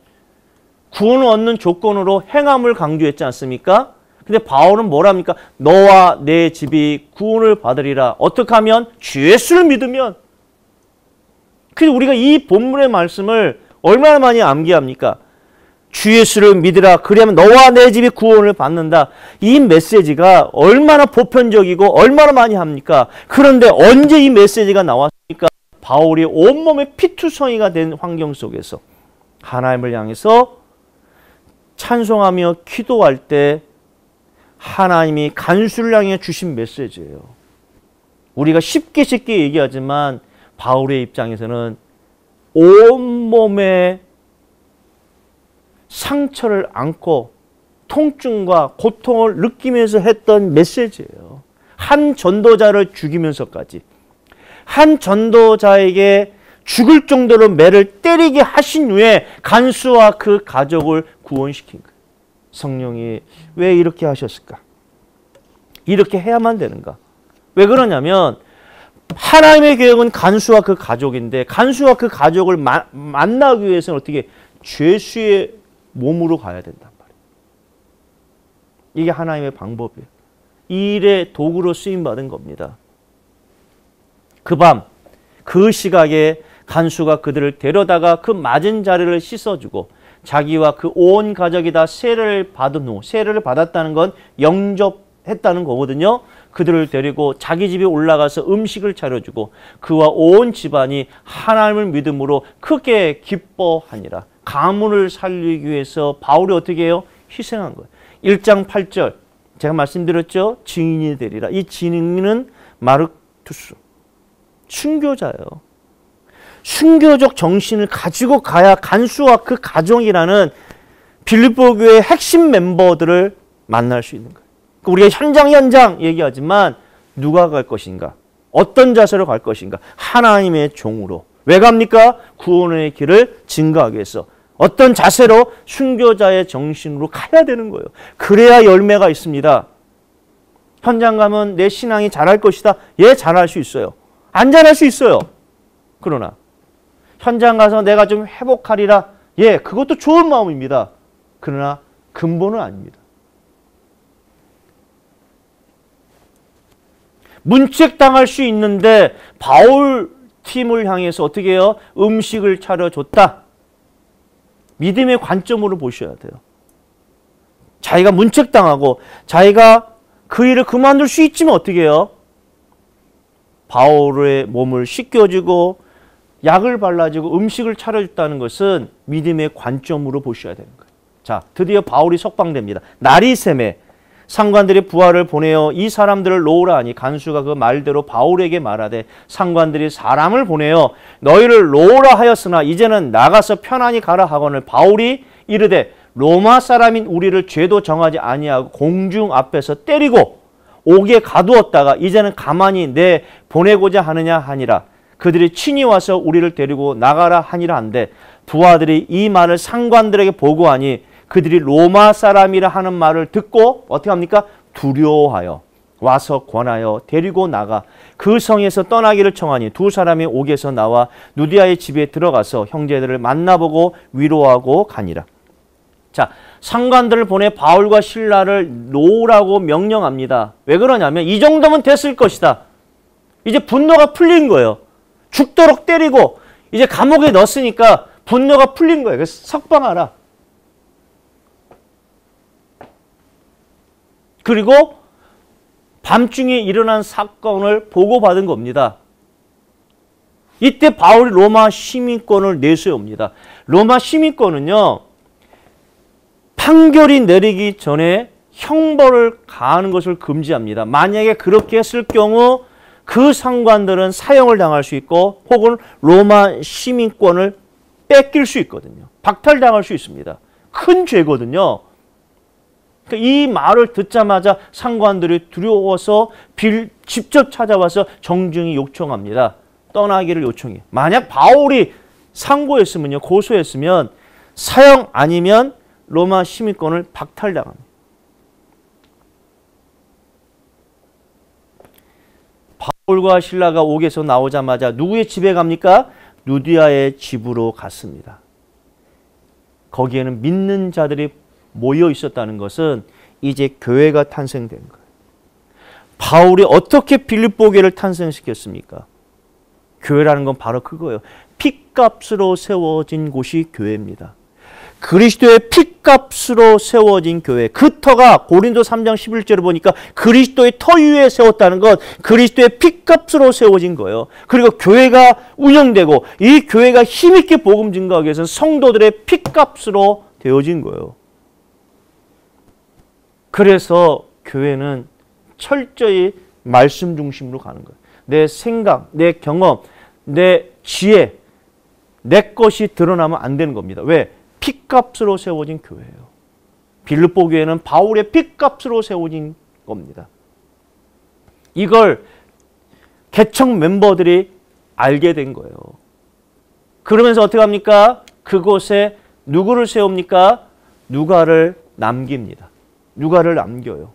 구원을 얻는 조건으로 행함을 강조했지 않습니까? 근데 바울은 뭐랍니까? 너와 내 집이 구원을 받으리라. 어떻게 하면? 주 예수를 믿으면. 그래서 우리가 이 본문의 말씀을 얼마나 많이 암기합니까? 주 예수를 믿으라. 그러면 너와 내 집이 구원을 받는다. 이 메시지가 얼마나 보편적이고 얼마나 많이 합니까? 그런데 언제 이 메시지가 나왔습니까? 바울이 온몸에 피투성이가 된 환경 속에서 하나님을 향해서 찬송하며 기도할 때 하나님이 간수를 향해 주신 메시지예요. 우리가 쉽게 쉽게 얘기하지만 바울의 입장에서는 온몸에 상처를 안고 통증과 고통을 느끼면서 했던 메시지예요. 한 전도자를 죽이면서까지 한 전도자에게 죽을 정도로 매를 때리게 하신 후에 간수와 그 가족을 구원시킨 거예요. 성령이 왜 이렇게 하셨을까? 이렇게 해야만 되는가? 왜 그러냐면 하나님의 계획은 간수와 그 가족인데 간수와 그 가족을 마, 만나기 위해서는 어떻게 죄수의 몸으로 가야 된단 말이에요. 이게 하나님의 방법이에요. 이 일의 도구로 쓰임 받은 겁니다. 그 밤, 그 시각에 간수가 그들을 데려다가 그 맞은 자리를 씻어주고 자기와 그 온 가족이 다 세례를 받은 후 세례를 받았다는 건 영접했다는 거거든요. 그들을 데리고 자기 집에 올라가서 음식을 차려주고 그와 온 집안이 하나님을 믿음으로 크게 기뻐하니라. 가문을 살리기 위해서 바울이 어떻게 해요? 희생한 거예요. 1장 8절 제가 말씀드렸죠. 증인이 되리라. 이 증인은 마르투스. 순교자예요. 순교적 정신을 가지고 가야 간수와 그 가정이라는 빌립보 교의 핵심 멤버들을 만날 수 있는 거예요. 그러니까 우리가 현장 현장 얘기하지만 누가 갈 것인가? 어떤 자세로 갈 것인가? 하나님의 종으로. 왜 갑니까? 구원의 길을 증거하기 위해서. 어떤 자세로 순교자의 정신으로 가야 되는 거예요. 그래야 열매가 있습니다. 현장 가면 내 신앙이 잘할 것이다. 예, 잘할 수 있어요. 안 잘할 수 있어요. 그러나 현장 가서 내가 좀 회복하리라. 예, 그것도 좋은 마음입니다. 그러나 근본은 아닙니다. 문책당할 수 있는데 바울 팀을 향해서 어떻게 해요? 음식을 차려줬다. 믿음의 관점으로 보셔야 돼요. 자기가 문책당하고 자기가 그 일을 그만둘 수 있지만 어떻게 해요? 바울의 몸을 씻겨주고 약을 발라주고 음식을 차려줬다는 것은 믿음의 관점으로 보셔야 되는 거예요. 자, 드디어 바울이 석방됩니다. 샘에 상관들이 부하를 보내어 이 사람들을 놓으라 하니 간수가 그 말대로 바울에게 말하되 상관들이 사람을 보내어 너희를 놓으라 하였으나 이제는 나가서 편안히 가라 하거늘 바울이 이르되 로마 사람인 우리를 죄도 정하지 아니하고 공중 앞에서 때리고 옥에 가두었다가 이제는 가만히 내 보내고자 하느냐 하니라 그들이 친히 와서 우리를 데리고 나가라 하니라 한데 부하들이 이 말을 상관들에게 보고하니 그들이 로마 사람이라 하는 말을 듣고 어떻게 합니까? 두려워하여 와서 권하여 데리고 나가 그 성에서 떠나기를 청하니 두 사람이 옥에서 나와 누디아의 집에 들어가서 형제들을 만나보고 위로하고 가니라. 자, 상관들을 보내 바울과 신라를 놓으라고 명령합니다. 왜 그러냐면 이 정도면 됐을 것이다. 이제 분노가 풀린 거예요. 죽도록 때리고 이제 감옥에 넣었으니까 분노가 풀린 거예요. 그래서 석방하라. 그리고 밤중에 일어난 사건을 보고받은 겁니다. 이때 바울이 로마 시민권을 내세웁니다. 로마 시민권은요. 판결이 내리기 전에 형벌을 가하는 것을 금지합니다. 만약에 그렇게 했을 경우 그 상관들은 사형을 당할 수 있고 혹은 로마 시민권을 뺏길 수 있거든요. 박탈당할 수 있습니다. 큰 죄거든요. 그러니까 이 말을 듣자마자 상관들이 두려워서 빌, 직접 찾아와서 정중히 요청합니다. 떠나기를 요청해. 만약 바울이 상고했으면요, 고소했으면 사형 아니면 로마 시민권을 박탈당합니다. 바울과 신라가 옥에서 나오자마자 누구의 집에 갑니까? 누디아의 집으로 갔습니다. 거기에는 믿는 자들이 모여 있었다는 것은 이제 교회가 탄생된 거예요. 바울이 어떻게 빌립보 교를 탄생시켰습니까? 교회라는 건 바로 그거예요. 핏값으로 세워진 곳이 교회입니다. 그리스도의 핏값으로 세워진 교회. 그 터가 고린도 3장 11절을 보니까 그리스도의 터 위에 세웠다는 것, 그리스도의 핏값으로 세워진 거예요. 그리고 교회가 운영되고 이 교회가 힘있게 복음 증거하기 위해서는 성도들의 핏값으로 되어진 거예요. 그래서 교회는 철저히 말씀 중심으로 가는 거예요. 내 생각, 내 경험, 내 지혜, 내 것이 드러나면 안 되는 겁니다. 왜? 핏값으로 세워진 교회예요. 빌립보 교회는 바울의 핏값으로 세워진 겁니다. 이걸 개척 멤버들이 알게 된 거예요. 그러면서 어떻게 합니까? 그곳에 누구를 세웁니까? 누가를 남깁니다. 누가를 남겨요.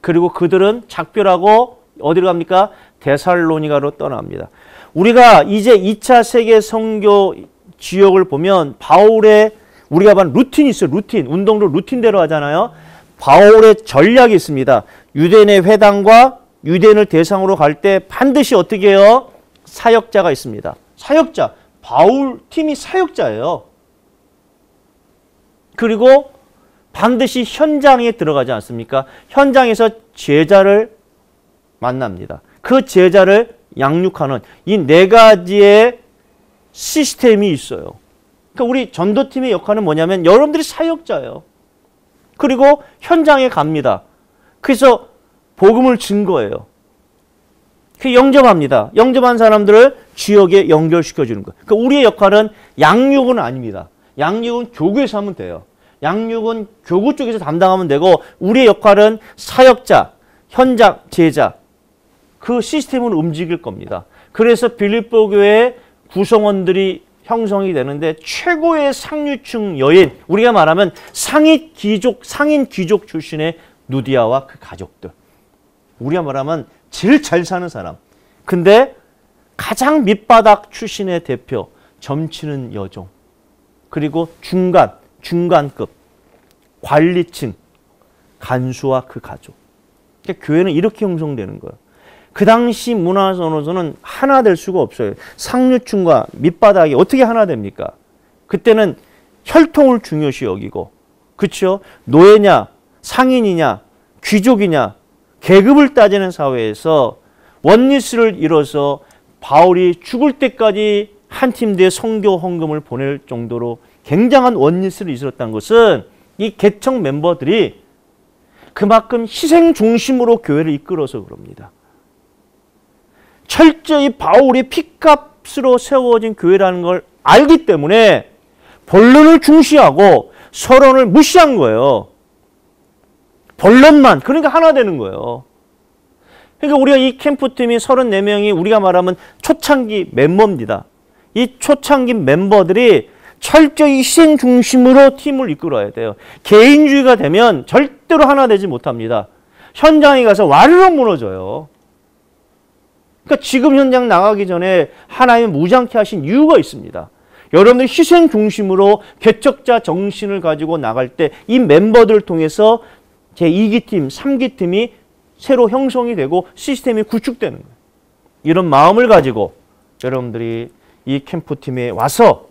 그리고 그들은 작별하고 어디로 갑니까? 데살로니가로 떠납니다. 우리가 이제 2차 세계 선교 지역을 보면 바울의 우리가 본 루틴이 있어요. 루틴. 운동도 루틴대로 하잖아요. 바울의 전략이 있습니다. 유대인의 회당과 유대인을 대상으로 갈 때 반드시 어떻게 해요? 사역자가 있습니다. 사역자. 바울 팀이 사역자예요. 그리고 반드시 현장에 들어가지 않습니까? 현장에서 제자를 만납니다. 그 제자를 양육하는 이 네 가지의 시스템이 있어요. 그러니까 우리 전도팀의 역할은 뭐냐면 여러분들이 사역자예요. 그리고 현장에 갑니다. 그래서 복음을 증거해요. 그 영접합니다. 영접한 사람들을 지역에 연결시켜 주는 거예요. 그러니까 우리의 역할은 양육은 아닙니다. 양육은 교구에서 하면 돼요. 양육은 교구 쪽에서 담당하면 되고 우리의 역할은 사역자, 현장, 제자 그 시스템을 움직일 겁니다. 그래서 빌립보 교회 구성원들이 형성이 되는데 최고의 상류층 여인 우리가 말하면 상위 귀족 상인 귀족 출신의 누디아와 그 가족들. 우리가 말하면 제일 잘 사는 사람. 근데 가장 밑바닥 출신의 대표 점치는 여종. 그리고 중간 중간급 관리층 간수와 그 가족. 그러니까 교회는 이렇게 형성되는 거예요 그 당시 문화선에서는 하나 될 수가 없어요. 상류층과 밑바닥이 어떻게 하나 됩니까? 그때는 혈통을 중요시 여기고 그렇죠? 노예냐, 상인이냐, 귀족이냐, 계급을 따지는 사회에서 원리스를 이뤄서 바울이 죽을 때까지 한 팀대 성교 헌금을 보낼 정도로 굉장한 원리스를 이뤘다는 것은 이 개척 멤버들이 그만큼 희생 중심으로 교회를 이끌어서 그럽니다. 철저히 바울이 피값으로 세워진 교회라는 걸 알기 때문에 본론을 중시하고 서론을 무시한 거예요. 본론만 그러니까 하나 되는 거예요. 그러니까 우리가 이 캠프팀이 34명이 우리가 말하면 초창기 멤버입니다. 이 초창기 멤버들이 철저히 희생 중심으로 팀을 이끌어야 돼요. 개인주의가 되면 절대로 하나 되지 못합니다. 현장에 가서 와르르 무너져요. 그러니까 지금 현장 나가기 전에 하나님 무장케 하신 이유가 있습니다. 여러분들 희생 중심으로 개척자 정신을 가지고 나갈 때 이 멤버들을 통해서 제 2기 팀, 3기 팀이 새로 형성이 되고 시스템이 구축되는 거예요. 이런 마음을 가지고 여러분들이 이 캠프팀에 와서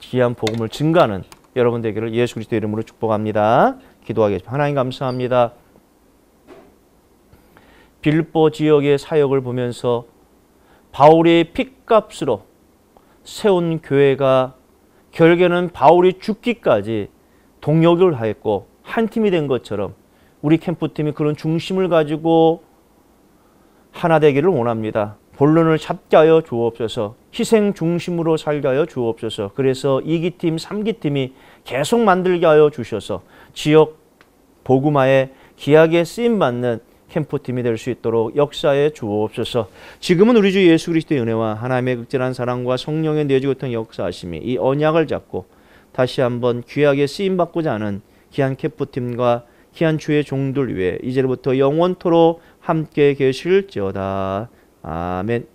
귀한 복음을 증가하는 여러분 되기를 예수 그리스도 이름으로 축복합니다. 기도하겠습니다. 하나님 감사합니다. 빌보 지역의 사역을 보면서 바울의 핏값으로 세운 교회가 결국에는 바울이 죽기까지 동역을 하였고 한 팀이 된 것처럼 우리 캠프팀이 그런 중심을 가지고 하나 되기를 원합니다. 본론을 잡게 하여 주옵소서. 희생 중심으로 살게 하여 주옵소서. 그래서 2기 팀, 3기 팀이 계속 만들게 하여 주셔서 지역 보구마에 기하게 쓰임 받는 캠프팀이 될 수 있도록 역사에 주옵소서. 지금은 우리 주 예수 그리스도의 은혜와 하나님의 극진한 사랑과 성령의 내주고 통 역사하심이 이 언약을 잡고 다시 한번 귀하게 쓰임 받고자 하는 귀한 캠프팀과 귀한 주의 종들 위해 이제부터 영원토록 함께 계실지어다. 아멘.